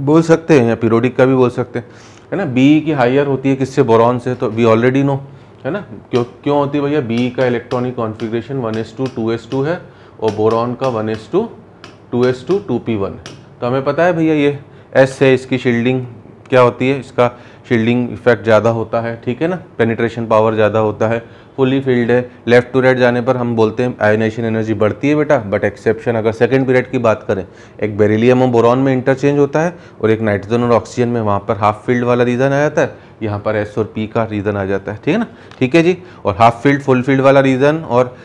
बोल सकते हैं या पीरियोडिक का भी बोल सकते हैं। है ना? बी की हायर होती है किससे? बोरॉन से। तो वी ऑलरेडी नो है ना? क्यों क्यों होती है भैया? बी का electronic configuration one s two two s two है। और बोरॉन का one s two two s two two p one. तो हमें पता है भैया ये एस है, इसकी शील्डिंग क्या होती है? इसका शील्डिंग इफ़ेक्ट ज़्यादा होता है, ठीक है ना? पेनिट्रेशन पावर ज़्यादा होता है फुली फ़ील्ड है। लेफ़्ट टू राइट जाने पर हम बोलते हैं आयोनाइजेशन एनर्जी बढ़ती है बेटा बट एक्सेप्शन अगर सेकेंड पीरियड की बात करें, एक बेरिलियम और बोरॉन में इंटरचेंज होता है और एक नाइट्रोजन और ऑक्सीजन में वहाँ पर हाफ़ फ़ील्ड वाला रीज़न आ जाता है, यहाँ पर एस और पी का रीज़न आ जाता है, ठीक है ना? ठीक है जी? और हाफ़ फ़ील्ड फुल फ़ील्ड वाला रीज़न और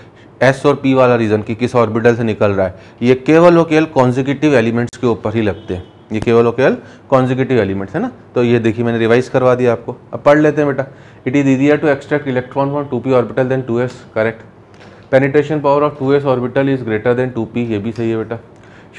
एस और पी वाला रीज़न कि किस ऑर्बिटल से निकल रहा है। ये केवल और केवल कॉन्जिक्यूटिव एलिमेंट्स के ऊपर ही लगते हैं। ये केवल और केवल कॉन्जिक्यूटिव एलिमेंट्स है ना? तो ये देखिए, मैंने रिवाइज करवा दिया आपको। अब पढ़ लेते हैं बेटा। It is easier to extract electron from two p orbital than two s correct penetration power of two s orbital is greater than two p ये भी सही है बेटा।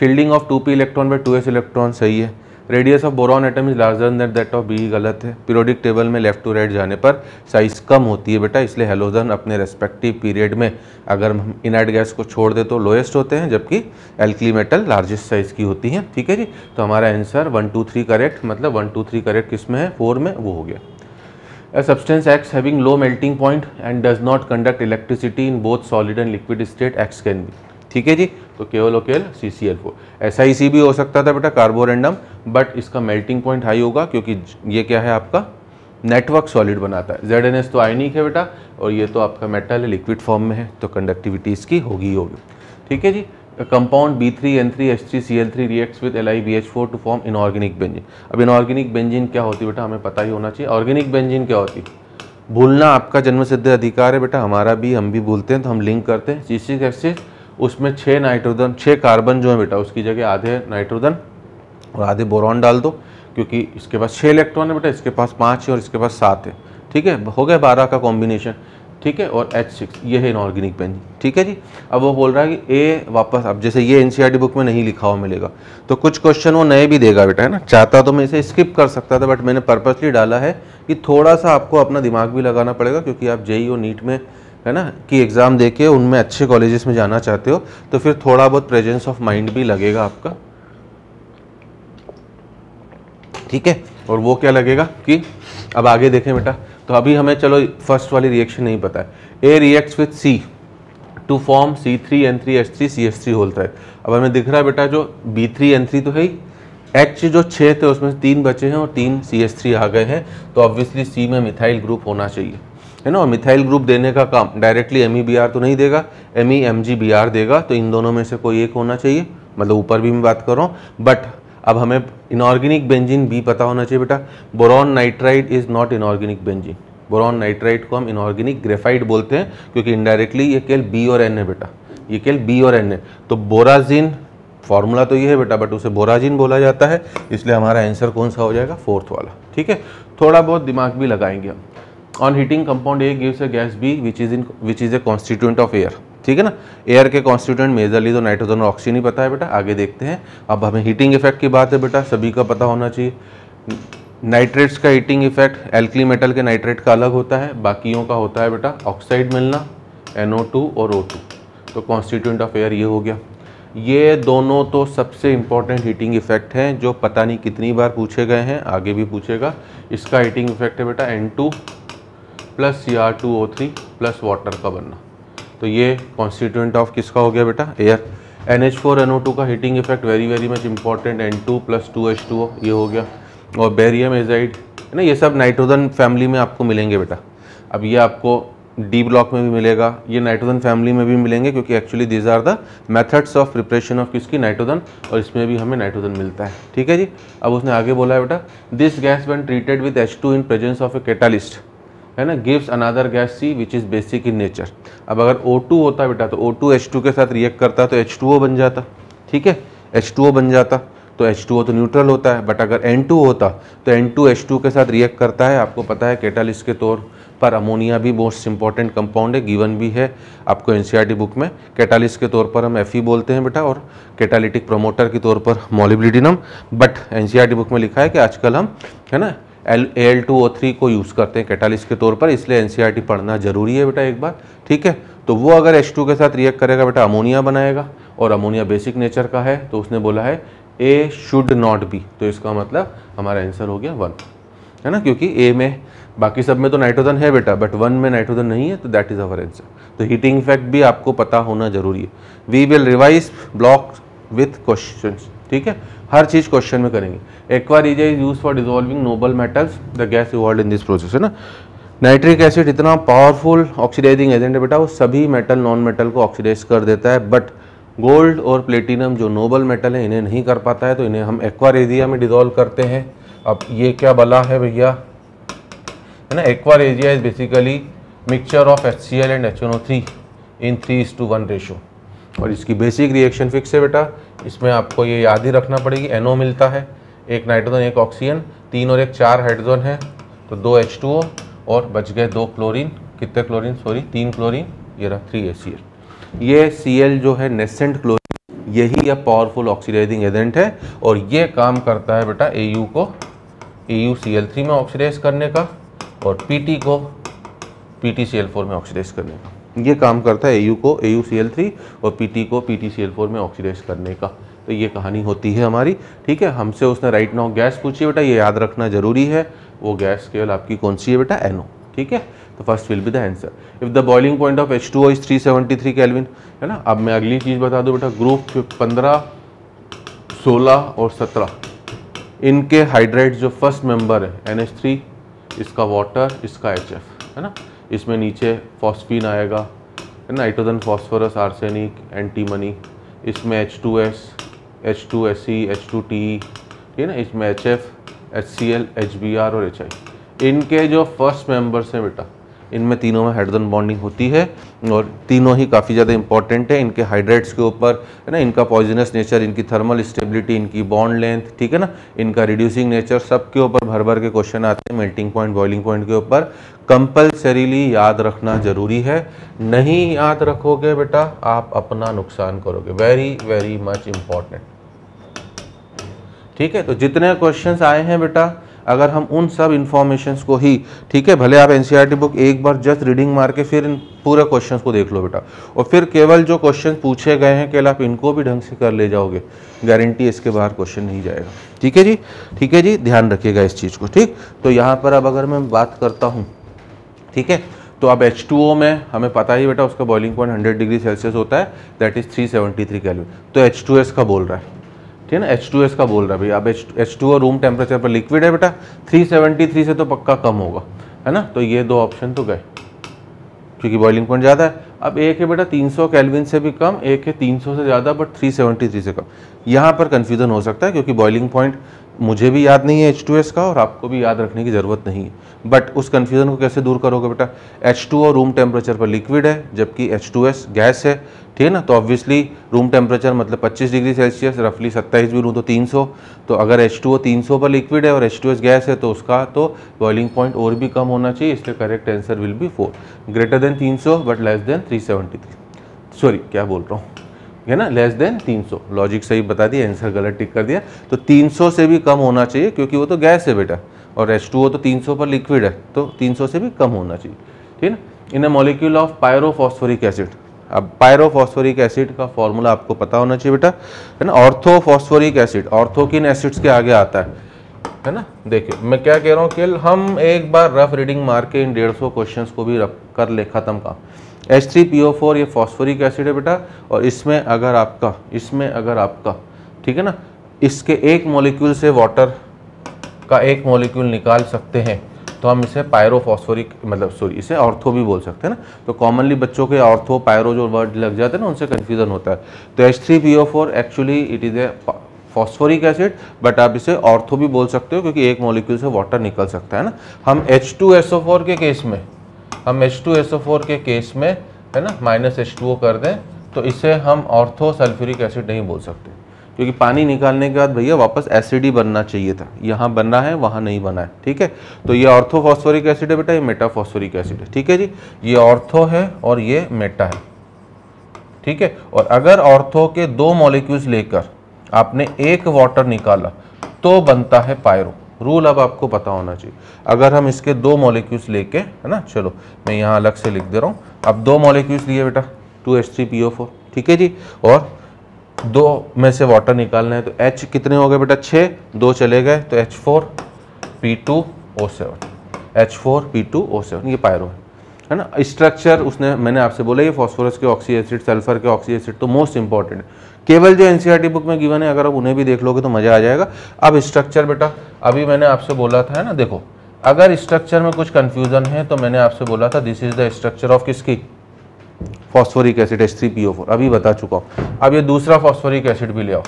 Shielding of two p electron by two s electron सही है। Radius of boron atom is larger than that of B गलत है। पीरियोडिक टेबल में लेफ़्ट टू राइट जाने पर साइज़ कम होती है बेटा, इसलिए हेलोजन अपने रेस्पेक्टिव पीरियड में अगर हम इनर्ट गैस को छोड़ दे तो लोएस्ट होते हैं, जबकि एल्कली मेटल लार्जेस्ट साइज़ की होती हैं। ठीक है जी? तो हमारा answer one two three correct मतलब वन टू थ्री करेक्ट किसमें है? फोर में, वो हो गया। A substance X having low melting point and does not conduct electricity in both solid and liquid state X can be. ठीक है जी? तो केवल और केवल C C L four S I C भी हो सकता था बेटा कार्बोरेंडम बट इसका मेल्टिंग पॉइंट हाई होगा क्योंकि ये क्या है आपका? नेटवर्क सॉलिड बनाता है। जेड एन एस तो आयनिक है बेटा, और ये तो आपका मेटल है लिक्विड फॉर्म में है तो कंडक्टिविटी इसकी होगी होगी। ठीक है जी? Compound B three N three H three C L three reacts with L I B H four to form inorganic benzene अब इनऑर्गेनिक बेंजिन क्या होती है बेटा? हमें पता ही होना चाहिए। ऑर्गेनिक बेंजिन क्या होती है? भूलना आपका जन्म सिद्ध अधिकार है बेटा। हमारा भी, हम भी भूलते हैं तो हम लिंक करते हैं। सी एक्सिस उसमें छः नाइट्रोजन छः कार्बन जो है बेटा, उसकी जगह आधे नाइट्रोजन और आधे बोरॉन डाल दो, क्योंकि इसके पास छः इलेक्ट्रॉन है बेटा, इसके पास पाँच है और इसके पास सात है। ठीक है? हो गया बारह का कॉम्बिनेशन ठीक है? और एच सिक्स ये है इनऑर्गेनिक बेंजीन ठीक है जी? अब वो बोल रहा है कि ए वापस, अब जैसे ये एन बुक में नहीं लिखा हुआ मिलेगा तो कुछ क्वेश्चन वो नए भी देगा बेटा, है ना? चाहता तो मैं इसे स्किप कर सकता था बट मैंने पर्पसली डाला है कि थोड़ा सा आपको अपना दिमाग भी लगाना पड़ेगा, क्योंकि आप जेई और नीट में है ना, कि एग्ज़ाम दे के उनमें अच्छे कॉलेजेस में जाना चाहते हो तो फिर थोड़ा बहुत प्रेजेंस ऑफ़ माइंड भी लगेगा आपका। ठीक है? और वो क्या लगेगा कि अब आगे देखें बेटा तो अभी हमें चलो फ़र्स्ट वाली रिएक्शन नहीं पता है। A reacts with C to form C three N three H three C H three होता है। अब हमें दिख रहा है बेटा जो बी थ्री एन थ्री तो है ही। एच जो छः थे, उसमें तीन बचे हैं और तीन सी एच थ्री आ गए हैं तो ऑब्वियसली सी में मिथाइल ग्रुप होना चाहिए। है ना और मिथाइल ग्रुप देने का काम directly M E B R तो नहीं देगा एम ई आर देगा तो इन दोनों में से कोई एक होना चाहिए। मतलब ऊपर भी मैं बात कर रहा हूँ बट अब हमें इनऑर्गेनिक बेंजिन भी पता होना चाहिए बेटा। Boron nitride is not inorganic benzene boron nitride को हम इनऑर्गेनिक ग्रेफाइड बोलते हैं, क्योंकि इनडायरेक्टली ये केल बी और एन है बेटा। ये केल बी और एन है। तो बोराजिन फॉर्मूला तो ये है बेटा बट उसे बोराजिन बोला जाता है, इसलिए हमारा आंसर कौन सा हो जाएगा? फोर्थ वाला। ठीक है? थोड़ा बहुत दिमाग भी लगाएँगे हम। On heating compound A gives a gas B which is in which is a constituent of air ठीक है ना? एयर के कॉन्स्टिट्यूंट मेजरली तो नाइट्रोजन और ऑक्सीजन ही पता है बेटा, आगे देखते हैं। अब हमें हीटिंग इफ़ेक्ट की बात है बेटा, सभी का पता होना चाहिए। नाइट्रेट्स का हीटिंग इफ़ेक्ट एल्कली मेटल के नाइट्रेट का अलग होता है, बाकियों का होता है बेटा ऑक्साइड मिलना NO2 और O2 तो कॉन्स्टिट्यूंट ऑफ़ एयर ये हो गया। ये दोनों तो सबसे इंपॉर्टेंट हीटिंग इफ़ेक्ट हैं, जो पता नहीं कितनी बार पूछे गए हैं, आगे भी पूछेगा। इसका हीटिंग इफ़ेक्ट है बेटा N2 plus C R two O three plus water का बनना। तो ये कॉन्स्टिट्यूंट ऑफ़ किसका हो गया बेटा? Air N H four N O two का heating effect very very much important N two plus two H two O ये हो गया। और बेरियम एजाइड है ना, ये सब नाइट्रोजन फैमिली में आपको मिलेंगे बेटा। अब ये आपको डी ब्लॉक में भी मिलेगा। ये नाइट्रोजन फैमिली में भी मिलेंगे क्योंकि actually these are the methods of preparation of किसकी? नाइट्रोजन और इसमें भी हमें नाइट्रोजन मिलता है। ठीक है जी? अब उसने आगे बोला है बेटा this gas when treated with H two in presence of a catalyst है ना gives another gas C which is basic in nature अब अगर O2 होता बेटा तो O2 H2 के साथ रिएक्ट करता तो H2O बन जाता, ठीक है? H2O बन जाता तो H2O तो न्यूट्रल होता है बट अगर N2 होता तो N2 H2 के साथ रिएक्ट करता है। आपको पता है कैटालिस्ट के तौर पर अमोनिया भी मोस्ट इंपॉर्टेंट कंपाउंड है गिवन भी है आपको एन बुक में। कैटालिस्ट के तौर पर हम एफ़ बोलते हैं बेटा, और कैटालिटिक प्रोमोटर के तौर पर मोलिब्लिटिनम बट एन बुक में लिखा है कि आजकल हम, है ना L L two O three को यूज़ करते हैं कैटालिस्ट के तौर पर, इसलिए एन पढ़ना ज़रूरी है बेटा एक बार, ठीक है? तो वो अगर एच टू के साथ रिएक्ट करेगा बेटा, अमोनिया बनाएगा, और अमोनिया बेसिक नेचर का है तो उसने बोला है ए शुड नॉट बी तो इसका मतलब हमारा आंसर हो गया वन है ना? क्योंकि ए में, बाकी सब में तो नाइट्रोजन है बेटा बट वन में नाइट्रोजन नहीं है तो दैट इज़ अवर आंसर तो हीटिंग इफ़ेक्ट भी आपको पता होना ज़रूरी है। We will revise block with question ठीक है? हर चीज़ क्वेश्चन में करेंगे। Aqua regia is use for dissolving noble metals the gas evolve in this process है ना? नाइट्रिक एसिड इतना पावरफुल ऑक्सीडाइजिंग एजेंट है बेटा, वो सभी मेटल नॉन मेटल को ऑक्सीडाइज कर देता है बट गोल्ड और प्लेटिनम जो नोबल मेटल है, इन्हें नहीं कर पाता है तो इन्हें हम एक्वा रेजिया में डिजोल्व करते हैं। अब ये क्या बला है भैया? है ना aqua regia is basically mixture of H C L and H N O three in three is to one ratio और इसकी बेसिक रिएक्शन फिक्स है बेटा। इसमें आपको ये याद ही रखना पड़ेगी एनओ मिलता है, एक नाइट्रोजन, एक ऑक्सीजन, तीन और एक चार हाइड्रोजन है तो दो एच टू ओ और बच गए दो क्लोरीन, कितने क्लोरीन सॉरी तीन क्लोरीन, ये रहा थ्री ए सी एल ये सी एल जो है नेसेंट क्लोरीन यही यह पावरफुल ऑक्सीडाइजिंग एजेंट है और ये काम करता है बेटा ए यू को A U C L three में ऑक्सीडाइज करने का और पी टी को P T C L four में ऑक्सीडाइज करने का। ये काम करता है ए को ए यू और टी को पी टी में ऑक्सीडाइज करने का। तो ये कहानी होती है हमारी, ठीक है? हमसे उसने राइट नाउ गैस पूछी, बेटा, ये याद रखना ज़रूरी है। वो गैस केवल आपकी कौन सी है बेटा? एनो ठीक है? तो first will be the answer if the boiling point of H two is three seventy three kelvin है ना? अब मैं अगली चीज़ बता दूँ बेटा ग्रुप पंद्रह सोलह और सत्रह। इनके हाइड्रेट जो फ़र्स्ट मेंबर है एन एच थ्री इसका वाटर इसका एच एफ़ है ना? इसमें नीचे फॉस्फीन आएगा नाइट्रोजन फॉस्फोरस आर्सेनिक एंटीमनी इसमें H two S H two S C H two T ठीक है ना? इसमें H F H C L H B R और एच आई इनके जो फ़र्स्ट मेंबर्स हैं बेटा, इनमें तीनों में हाइड्रोजन बॉन्डिंग होती है और तीनों ही काफ़ी ज़्यादा इंपॉर्टेंट है। इनके हाइड्रेट्स के ऊपर, है ना? इनका पॉइजनस नेचर इनकी थर्मल स्टेबिलिटी इनकी बॉन्ड लेंथ ठीक है ना? इनका रिड्यूसिंग नेचर सब के ऊपर भर भर के क्वेश्चन आते हैं मेल्टिंग पॉइंट बॉइलिंग पॉइंट के ऊपर। कंपल्सरीली याद रखना ज़रूरी है। नहीं याद रखोगे बेटा, आप अपना नुकसान करोगे। वेरी वेरी मच इंपॉर्टेंट ठीक है? तो जितने क्वेश्चंस आए हैं बेटा, अगर हम उन सब इंफॉर्मेशन को ही, ठीक है? भले आप एनसीईआरटी बुक एक बार जस्ट रीडिंग मार के फिर इन पूरे क्वेश्चन को देख लो बेटा। और फिर केवल जो क्वेश्चन पूछे गए हैं, केवल आप इनको भी ढंग से कर ले जाओगे। गारंटी इसके बाहर क्वेश्चन नहीं जाएगा। ठीक है जी? ठीक है जी? ध्यान रखिएगा इस चीज़ को, ठीक? तो यहाँ पर अब अगर मैं बात करता हूँ ठीक है? तो अब H2O में हमें पता ही बेटा, उसका बॉइलिंग पॉइंट 100 डिग्री सेल्सियस होता है दैट इज़ 373 केल्विन तो H2S का बोल रहा है? ठीक है ना? H2S का बोल रहा है भाई अब H2O रूम टेम्परेचर पर लिक्विड है बेटा 373 से तो पक्का कम होगा, है ना? तो ये दो ऑप्शन तो गए, क्योंकि बॉइलिंग पॉइंट ज़्यादा है। अब एक है बेटा 300 केल्विन से भी कम, एक है 300 से ज़्यादा बट 373 से कम। यहाँ पर कन्फ्यूज़न हो सकता है, क्योंकि बॉइलिंग पॉइंट मुझे भी याद नहीं है एच का और आपको भी याद रखने की ज़रूरत नहीं है। बट उस कन्फ्यूज़न को कैसे दूर करोगे बेटा? एच रूम टेम्परेचर पर लिक्विड है, जबकि एच टू एस गैस है। ठीक है ना? तो ऑब्वियसली रूम टेम्परेचर मतलब 25 डिग्री सेल्सियस रफली 27 भी लूँ तो 300 तो अगर एच टू पर लिक्विड है और एच टू एस गैस है तो उसका तो बॉइलिंग पॉइंट और भी कम होना चाहिए, इसलिए correct answer will be four greater than 300 but less than 373 sorry क्या बोल रहा हूँ? है ना लेस देन 300 लॉजिक सही बता दिया आंसर गलत टिक कर दिया। तो 300 से भी कम होना चाहिए, क्योंकि वो तो गैस है बेटा। और H2O तो 300 पर लिक्विड है तो 300 से भी कम होना चाहिए। ठीक है ना? In a molecule of pyrophosphoric acid अब पायरोफॉस्फोरिक एसिड का फॉर्मूला आपको पता होना चाहिए बेटा, है ना? ऑर्थोफॉस्फोरिक एसिड ऑर्थो किन एसिड्स के आगे आता है है ना? देखिए, मैं क्या कह रहा हूँ कि हम एक बार रफ रीडिंग मार के इन डेढ़ सौ क्वेश्चन को भी रफ कर ले, ख़त्म का H three P O four ये फॉस्फोरिक एसिड है बेटा, और इसमें अगर आपका, इसमें अगर आपका, ठीक है ना, इसके एक मॉलिक्यूल से वाटर का एक मॉलिक्यूल निकाल सकते हैं तो हम इसे पायरोफॉस्फोरिक मतलब सॉरी इसे ऑर्थो भी बोल सकते हैं ना। तो कॉमनली बच्चों के ऑर्थो पायरो जो वर्ड लग जाते हैं ना, उनसे कन्फ्यूज़न होता है। तो H three P O four actually it is a phosphoric acid but आप इसे ऑर्थो भी बोल सकते हो, क्योंकि एक मॉलिक्यूल से वाटर निकल सकता है ना। हम H two S O four के केस में हम H2SO4 के केस में, है ना माइनस एच कर दें तो इसे हम ऑर्थो सल्फ्यूरिक एसिड नहीं बोल सकते। क्योंकि पानी निकालने के बाद भैया वापस एसिड ही बनना चाहिए था। यहाँ बनना है, वहाँ नहीं बना है, ठीक है? तो ये ऑर्थोफॉस्फोरिक एसिड है बेटा, ये मेटाफॉस्फोरिक एसिड है, ठीक है जी? ये ऑर्थो है और ये मेटा है, ठीक है? और अगर ऑर्थो के दो मॉलिक्यूल्स लेकर आपने एक वाटर निकाला तो बनता है पायरो रूल अब आपको पता होना चाहिए। अगर हम इसके दो मॉलिक्यूल्स लेके, है ना? चलो, मैं यहाँ अलग से लिख दे रहा हूँ। अब दो मॉलिक्यूल्स लिए बेटा two H three P O four ठीक है जी? और दो में से वाटर निकालना है तो H कितने हो गए बेटा? छः दो चले गए तो H four P two O seven H four P two O seven ये पायरो है। है ना? स्ट्रक्चर उसने, मैंने आपसे बोला, ये फॉस्फोरस के ऑक्सी एसिड सल्फ़र के ऑक्सी एसिड तो मोस्ट इंपॉर्टेंट केवल जो एनसीईआरटी बुक में गिवन है, अगर आप उन्हें भी देख लोगे तो मज़ा आ जाएगा। अब स्ट्रक्चर बेटा, अभी मैंने आपसे बोला था, है ना? देखो, अगर स्ट्रक्चर में कुछ कंफ्यूजन है तो मैंने आपसे बोला था this is the structure of किसकी? फॉस्फोरिक एसिड एच थ्री अभी बता चुका हूँ। अब ये दूसरा फॉस्फोरिक एसिड भी ले आओ।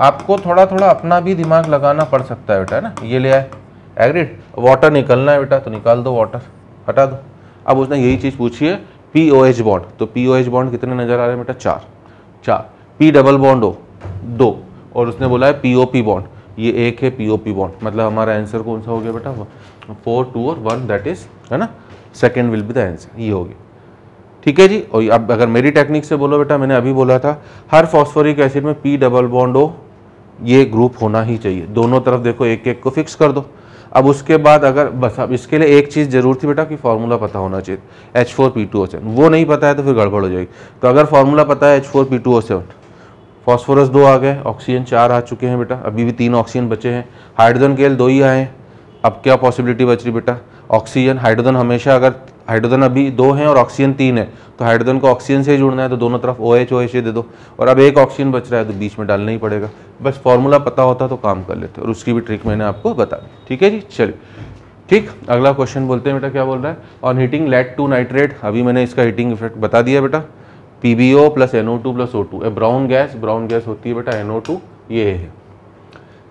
आपको थोड़ा थोड़ा अपना भी दिमाग लगाना पड़ सकता है बेटा, है ना? ये ले आए। एग्रीड वाटर निकलना है बेटा तो निकाल दो वाटर हटा दो। अब उसने यही चीज़ पूछी है पी ओ एच बॉन्ड तो पी ओ एच बॉन्ड कितने नज़र आ रहे हैं बेटा? चार। चार। पी डबल बॉन्ड हो, दो। और उसने बोला है पी ओ पी बॉन्ड ये एक है पी ओ पी बॉन्ड मतलब हमारा आंसर कौन सा हो गया बेटा? फोर टू और वन दैट इज़ है ना? Second will be the answer ये हो गया। ठीक है जी? और अब अगर मेरी टेक्निक से बोलो बेटा, मैंने अभी बोला था, हर फॉस्फोरिक एसिड में पी डबल बॉन्ड हो, ये ग्रुप होना ही चाहिए। दोनों तरफ़ देखो एक एक को फिक्स कर दो। अब उसके बाद अगर, बस अब इसके लिए एक चीज़ ज़रूर थी बेटा कि फार्मूला पता होना चाहिए। H four P two O seven वो नहीं पता है तो फिर गड़बड़ हो जाएगी। तो अगर फार्मूला पता है H four P two O seven phosphorus दो आ गए ऑक्सीजन चार आ चुके हैं बेटा। अभी भी तीन ऑक्सीजन बचे हैं। हाइड्रोजन केवल दो ही आए अब क्या पॉसिबिलिटी बच रही बेटा? ऑक्सीजन हाइड्रोजन हमेशा अगर हाइड्रोजन अभी दो हैं और ऑक्सीजन तीन है तो हाइड्रोजन को ऑक्सीजन से ही जुड़ना है तो दोनों तरफ़ ओ एच ओ एच दे दो। और अब एक ऑक्सीजन बच रहा है तो बीच में डालना ही पड़ेगा। बस फॉर्मूला पता होता तो काम कर लेते, और उसकी भी ट्रिक मैंने आपको बता दी। ठीक है जी? चलिए। ठीक, अगला क्वेश्चन बोलते हैं बेटा, क्या बोल रहा है? On heating lead to nitrate अभी मैंने इसका हीटिंग इफ़ेक्ट बता दिया बेटा। P B O plus N O two plus O two A brown gas brown gas होती है बेटा एन ओ टू ये है।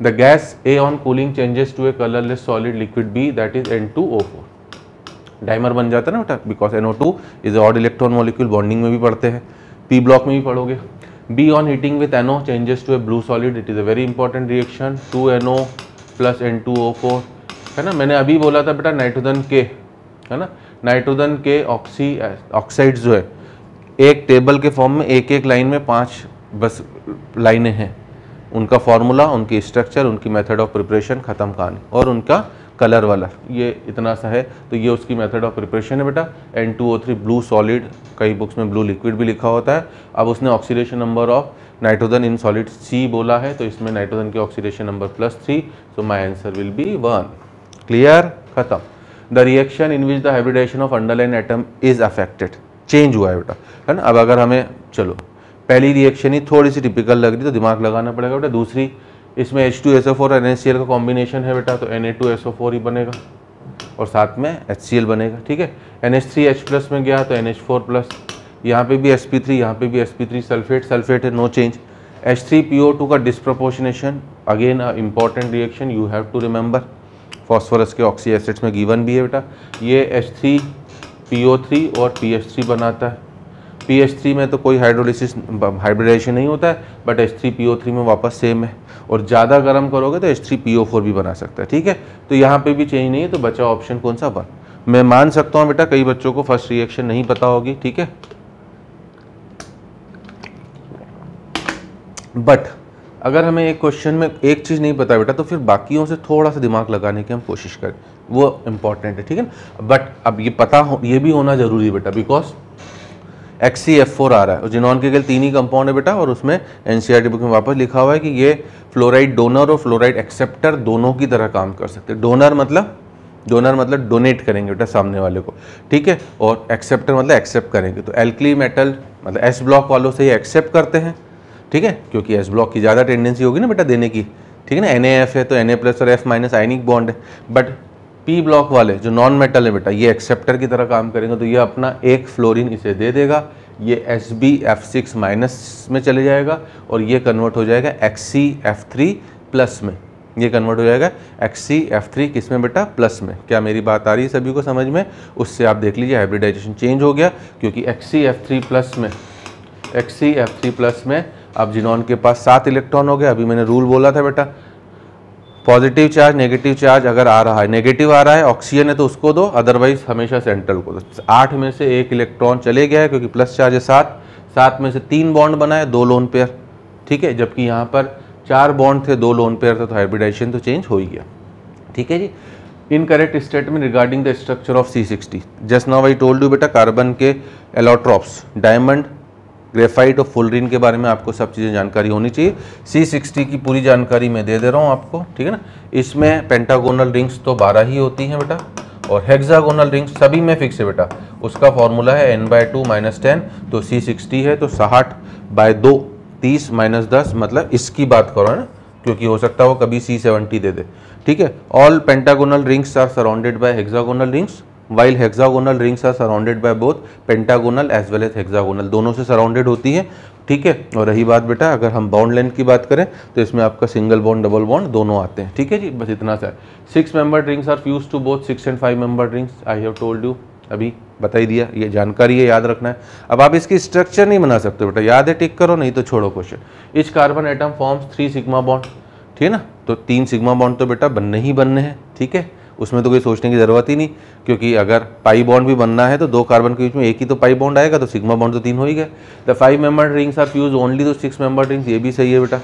The gas A on cooling changes to a colourless solid liquid B that is N two O four dimer बन जाता है ना बेटा because NO two is odd electron molecule bonding में भी पढ़ते हैं। पी ब्लॉक में भी पढ़ोगे। B on heating with NO changes to a blue solid it is a very important reaction two N O plus N two O four है ना? मैंने अभी बोला था बेटा नाइट्रोजन के है ना? नाइट्रोजन के ऑक्सी ऑक्साइड जो है एक टेबल के फॉर्म में, एक एक लाइन में पाँच बस लाइनें हैं। उनका फॉर्मूला उनकी स्ट्रक्चर उनकी मेथड ऑफ़ प्रिपरेशन ख़त्म कहानी। और उनका कलर वाला। ये इतना सा है। तो ये उसकी मेथड ऑफ़ प्रिपरेशन है बेटा। N two O three blue solid कई बुक्स में ब्लू लिक्विड भी लिखा होता है। अब उसने oxidation number of nitrogen in solid C बोला है। तो इसमें नाइट्रोजन के oxidation number plus three so my answer will be one clear खत्म। The reaction in which the hybridization of underline atom is affected change हुआ है बेटा, है ना? अब अगर हमें, चलो, पहली रिएक्शन ही थोड़ी सी टिपिकल लग रही तो दिमाग लगाना पड़ेगा बेटा। दूसरी, इसमें H two S O four N S C L का कॉम्बिनेशन है बेटा तो N A two S O four ही बनेगा और साथ में एच सी एल बनेगा, ठीक है? N H three H plus में गया तो एन एच फोर प्लस यहाँ पे भी एस पी थ्री यहाँ पे भी S P three sulphate sulphate है no change H three P O two का disproportionation again a important reaction you have to remember phosphorus के ऑक्सी एसिड्स में गिवन भी है बेटा। ये H three P O three और पी एच थ्री बनाता है। पी एच थ्री में तो कोई हाइड्रोलिसिस हाइब्रिडेशन नहीं होता है but H three P O three में वापस सेम है। और ज़्यादा गर्म करोगे तो H three P O four भी बना सकता है, ठीक है? तो यहाँ पे भी चेंज नहीं है तो बचा ऑप्शन कौन सा? वन मैं मान सकता हूँ बेटा, कई बच्चों को फ़र्स्ट रिएक्शन नहीं पता होगी, ठीक है? बट अगर हमें एक क्वेश्चन में एक चीज़ नहीं पता बेटा तो फिर बाकियों से थोड़ा सा दिमाग लगाने की हम कोशिश करें। वो इंपॉर्टेंट है, ठीक है ना? बट अब ये पता हो, ये भी होना ज़रूरी है बेटा because X C F four आ रहा है। जिनॉन के केवल तीन ही कंपाउंड है बेटा, और उसमें एन बुक में वापस लिखा हुआ है कि ये फ्लोराइड डोनर और फ्लोराइड एक्सेप्टर दोनों की तरह काम कर सकते हैं। डोनर मतलब डोनर मतलब डोनेट करेंगे बेटा सामने वाले को, ठीक है? और एक्सेप्टर मतलब एक्सेप्ट करेंगे। तो एल्कली मेटल मतलब एस ब्लॉक वालों से ये एक्सेप्ट करते हैं, ठीक है? क्योंकि एस ब्लॉक की ज़्यादा टेंडेंसी होगी ना बेटा देने की, ठीक है ना? एन है तो एन प्लस और एफ़ माइनस आइनिक बॉन्ड है। बट पी ब्लॉक वाले, जो नॉन मेटल है बेटा, ये एक्सेप्टर की तरह काम करेंगे तो ये अपना एक फ्लोरिन इसे दे देगा। ये S B F six minus में चले जाएगा और ये कन्वर्ट हो जाएगा X C F three plus में। ये कन्वर्ट हो जाएगा एक्स सी एफ़ थ्री किसमें बेटा? प्लस में। क्या मेरी बात आ रही है सभी को समझ में? उससे आप देख लीजिए हाइब्रिडाइजेशन चेंज हो गया, क्योंकि X C F three plus में X C F three plus में अब जिनॉन के पास सात इलेक्ट्रॉन हो गए। अभी मैंने रूल बोला था बेटा पॉजिटिव चार्ज, नेगेटिव चार्ज अगर आ रहा है, नेगेटिव आ रहा है, ऑक्सीजन है तो उसको दो अदरवाइज़ हमेशा सेंट्रल को दो। आठ में से एक इलेक्ट्रॉन चले गया है क्योंकि प्लस चार्ज है सात। सात में से तीन बॉन्ड बनाए, दो लोन पेयर ठीक है? जबकि यहाँ पर चार बॉन्ड थे, दो लोन पेयर थे तो हाइब्रिडाइजेशन तो चेंज हो ही गया। ठीक है जी? Incorrect statement regarding the structure of C sixty just now I told you बेटा कार्बन के एलोट्रॉप्स डायमंड ग्रेफाइट और फुलरिन के बारे में आपको सब चीज़ें जानकारी होनी चाहिए। सी सिक्सटी की पूरी जानकारी मैं दे दे रहा हूँ आपको, ठीक है ना? इसमें पेंटागोनल रिंग्स तो बारह ही होती हैं बेटा, और हेक्सागोनल रिंग्स सभी में फिक्स है बेटा। उसका फॉर्मूला है N by two minus ten तो सी सिक्सटी है तो साठ बाय दो, तीस माइनस दस मतलब इसकी बात करो ना? क्योंकि हो सकता है वो कभी सी सेवेंटी दे दे, ठीक है? All pentagonal rings are surrounded by hexagonal rings while hexagonal rings are surrounded by both pentagonal as well as hexagonal दोनों से सराउंडेड होती है, ठीक है? और रही बात बेटा, अगर हम बाउंड लेंथ की बात करें तो इसमें आपका सिंगल बॉन्ड डबल बॉन्ड दोनों आते हैं, ठीक है जी? बस इतना सा six member rings are fuse to both six and five member rings I have told you अभी बता ही दिया, ये जानकारी है, याद रखना है। अब आप इसकी स्ट्रक्चर नहीं बना सकते बेटा, याद है टिक करो, नहीं तो छोड़ो question each carbon atom forms three sigma bond ठीक है ना? तो तीन सिग्मा बॉन्ड तो बेटा बनने ही बनने हैं, ठीक है? उसमें तो कोई सोचने की ज़रूरत ही नहीं, क्योंकि अगर पाई बॉन्ड भी बनना है तो दो कार्बन के बीच में एक ही तो पाई बॉन्ड आएगा तो सिग्मा बॉन्ड तो तीन हो ही गए। The five member rings are fuse only तो सिक्स मेंबर रिंग्स ये भी सही है बेटा।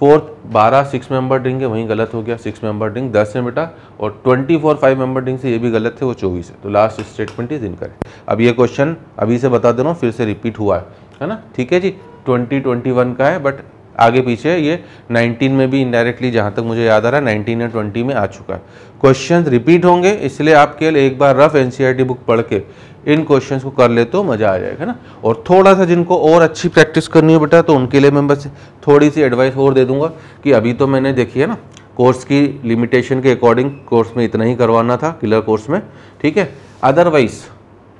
फोर्थ बारह सिक्स मेंबर रिंग है, वहीं गलत हो गया सिक्स मेंबर रिंग दस है बेटा, और twenty four five member ring से ये भी गलत थे वो चौबीस है। तो लास्ट स्टेटमेंट इज़ इनकरेक्ट अब ये क्वेश्चन अभी से बता दे रहा हूँ, फिर से रिपीट हुआ है है ना? ठीक है जी? ट्वेंटी ट्वेंटी वन का है बट आगे पीछे ये 19 में भी इनडायरेक्टली जहाँ तक मुझे याद आ रहा है 19 या 20 में आ चुका है। क्वेश्चन रिपीट होंगे, इसलिए आप केवल एक बार रफ एन बुक पढ़ के इन क्वेश्चन को कर ले तो मज़ा आ जाएगा ना। और थोड़ा सा जिनको और अच्छी प्रैक्टिस करनी हो बेटा तो उनके लिए मैं बस थोड़ी सी एडवाइस और दे दूँगा कि अभी तो मैंने देखी है ना कोर्स की लिमिटेशन के अकॉर्डिंग कोर्स में इतना ही करवाना था किलर कोर्स में, ठीक है? अदरवाइज़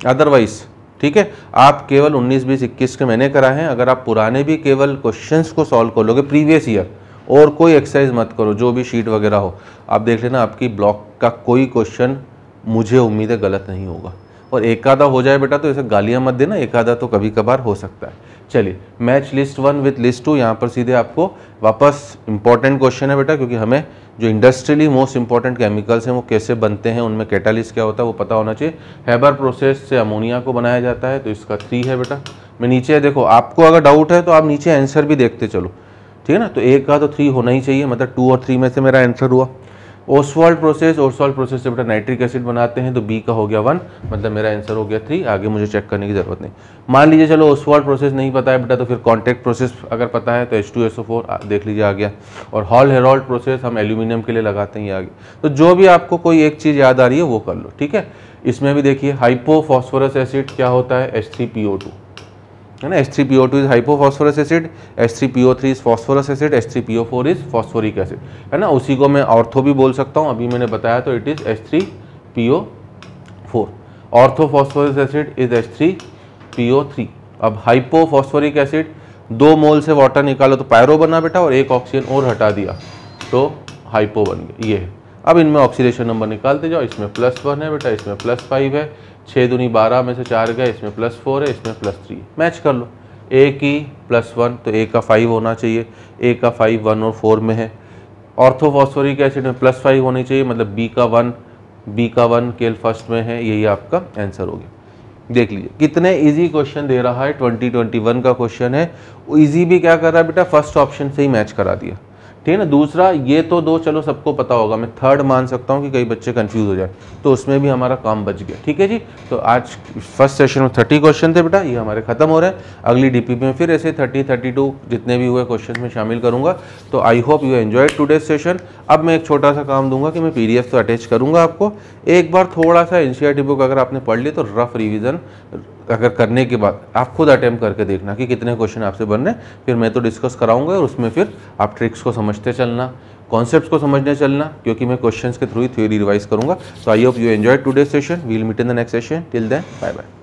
अदरवाइज़ ठीक है? आप केवल 19 बीस, इक्कीस के मैंने करा है। अगर आप पुराने भी केवल क्वेश्चंस को सॉल्व कर लोगे प्रीवियस ईयर और कोई एक्सरसाइज मत करो, जो भी शीट वगैरह हो। आप देख लेना, आपकी ब्लॉक का कोई क्वेश्चन मुझे उम्मीद है गलत नहीं होगा। और एक आधा हो जाए बेटा तो ऐसे गालियाँ मत देना, एक आधा तो कभी कभार हो सकता है। चलिए match list one with list two यहाँ पर सीधे आपको वापस इंपॉर्टेंट क्वेश्चन है बेटा, क्योंकि हमें जो इंडस्ट्रियली मोस्ट इंपॉर्टेंट केमिकल्स हैं, वो कैसे बनते हैं, उनमें कैटालिस्ट क्या होता है, वो पता होना चाहिए। हैबर प्रोसेस से अमोनिया को बनाया जाता है तो इसका थ्री है बेटा। मैं नीचे, देखो, आपको अगर डाउट है तो आप नीचे आंसर भी देखते चलो। ठीक है ना? तो एक का तो थ्री होना ही चाहिए मतलब टू और थ्री में से मेरा आंसर हुआ। ओसवाल्ट प्रोसेस ओसवाल्ट प्रोसेस से बेटा नाइट्रिक एसिड बनाते हैं तो बी का हो गया वन मतलब मेरा आंसर हो गया थ्री आगे मुझे चेक करने की ज़रूरत नहीं। मान लीजिए चलो ओसवाल्ट प्रोसेस नहीं पता है बेटा तो फिर कॉन्टैक्ट प्रोसेस अगर पता है तो H two S O four देख लीजिए आ गया। और हॉल हेरोल्ड प्रोसेस हम एल्यूमिनियम के लिए लगाते हैं ये आगे। तो जो भी आपको कोई एक चीज़ याद आ रही है, वो कर लो, ठीक है? इसमें भी देखिए हाइपोफॉस्फोरस एसिड क्या होता है? H three P O two है ना? S three P O two is hypophosphorous acid S three P O three is phosphorous acid S three P O four is phosphoric acid है ना? उसी को मैं ऑर्थो भी बोल सकता हूँ। अभी मैंने बताया तो it is S three P O four orthophosphorus acid is S three P O three अब हाइपोफॉस्फोरिक एसिड दो मोल से वाटर निकालो तो पायरो बना बेटा और एक ऑक्सीजन और हटा दिया तो हाइपो बन गया। ये है। अब इनमें ऑक्सीडेशन नंबर निकालते जाओ। इसमें प्लस वन है बेटा, इसमें प्लस फाइव है। छः दूनी बारह में से चार गए, इसमें प्लस फोर है, इसमें प्लस थ्री मैच कर लो। ए की प्लस वन तो ए का फाइव होना चाहिए। ए का फाइव वन और फोर में है। ऑर्थोफॉस्फोरिक एसिड में प्लस फाइव होनी चाहिए मतलब बी का वन बी का वन केल फ़र्स्ट में है, यही आपका आंसर हो गया। देख लीजिए, कितने इजी क्वेश्चन दे रहा है 2021 का क्वेश्चन है। इजी भी क्या कर रहा है बेटा? फ़र्स्ट ऑप्शन से ही मैच करा दिया। ठीक है ना? दूसरा, ये तो दो, चलो सबको पता होगा, मैं थर्ड मान सकता हूँ कि कई बच्चे कंफ्यूज हो जाए। तो उसमें भी हमारा काम बच गया। ठीक है जी? तो आज फ़र्स्ट सेशन में थर्टी क्वेश्चन थे बेटा, ये हमारे खत्म हो रहे हैं। अगली डीपी में फिर ऐसे थर्टी थर्टी टू जितने भी हुए क्वेश्चन में शामिल करूँगा। तो I hope you enjoy today session अब मैं एक छोटा सा काम दूँगा कि मैं पीडीएफ तो अटैच करूँगा आपको। एक बार थोड़ा सा एन बुक अगर आपने पढ़ ली तो रफ रिविज़न अगर करने के बाद, आप खुद अटैम्प करके देखना कि कितने क्वेश्चन आपसे बन रहे फिर मैं तो डिस्कस कराऊँगा और उसमें फिर आप ट्रिक्स को समझते चलना कॉन्सेप्ट्स को समझने चलना, क्योंकि मैं क्वेश्चंस के थ्रू ही थ्योरी रिवाइज करूँगा। तो I hope you enjoy today session we'll meet in the next session till then bye bye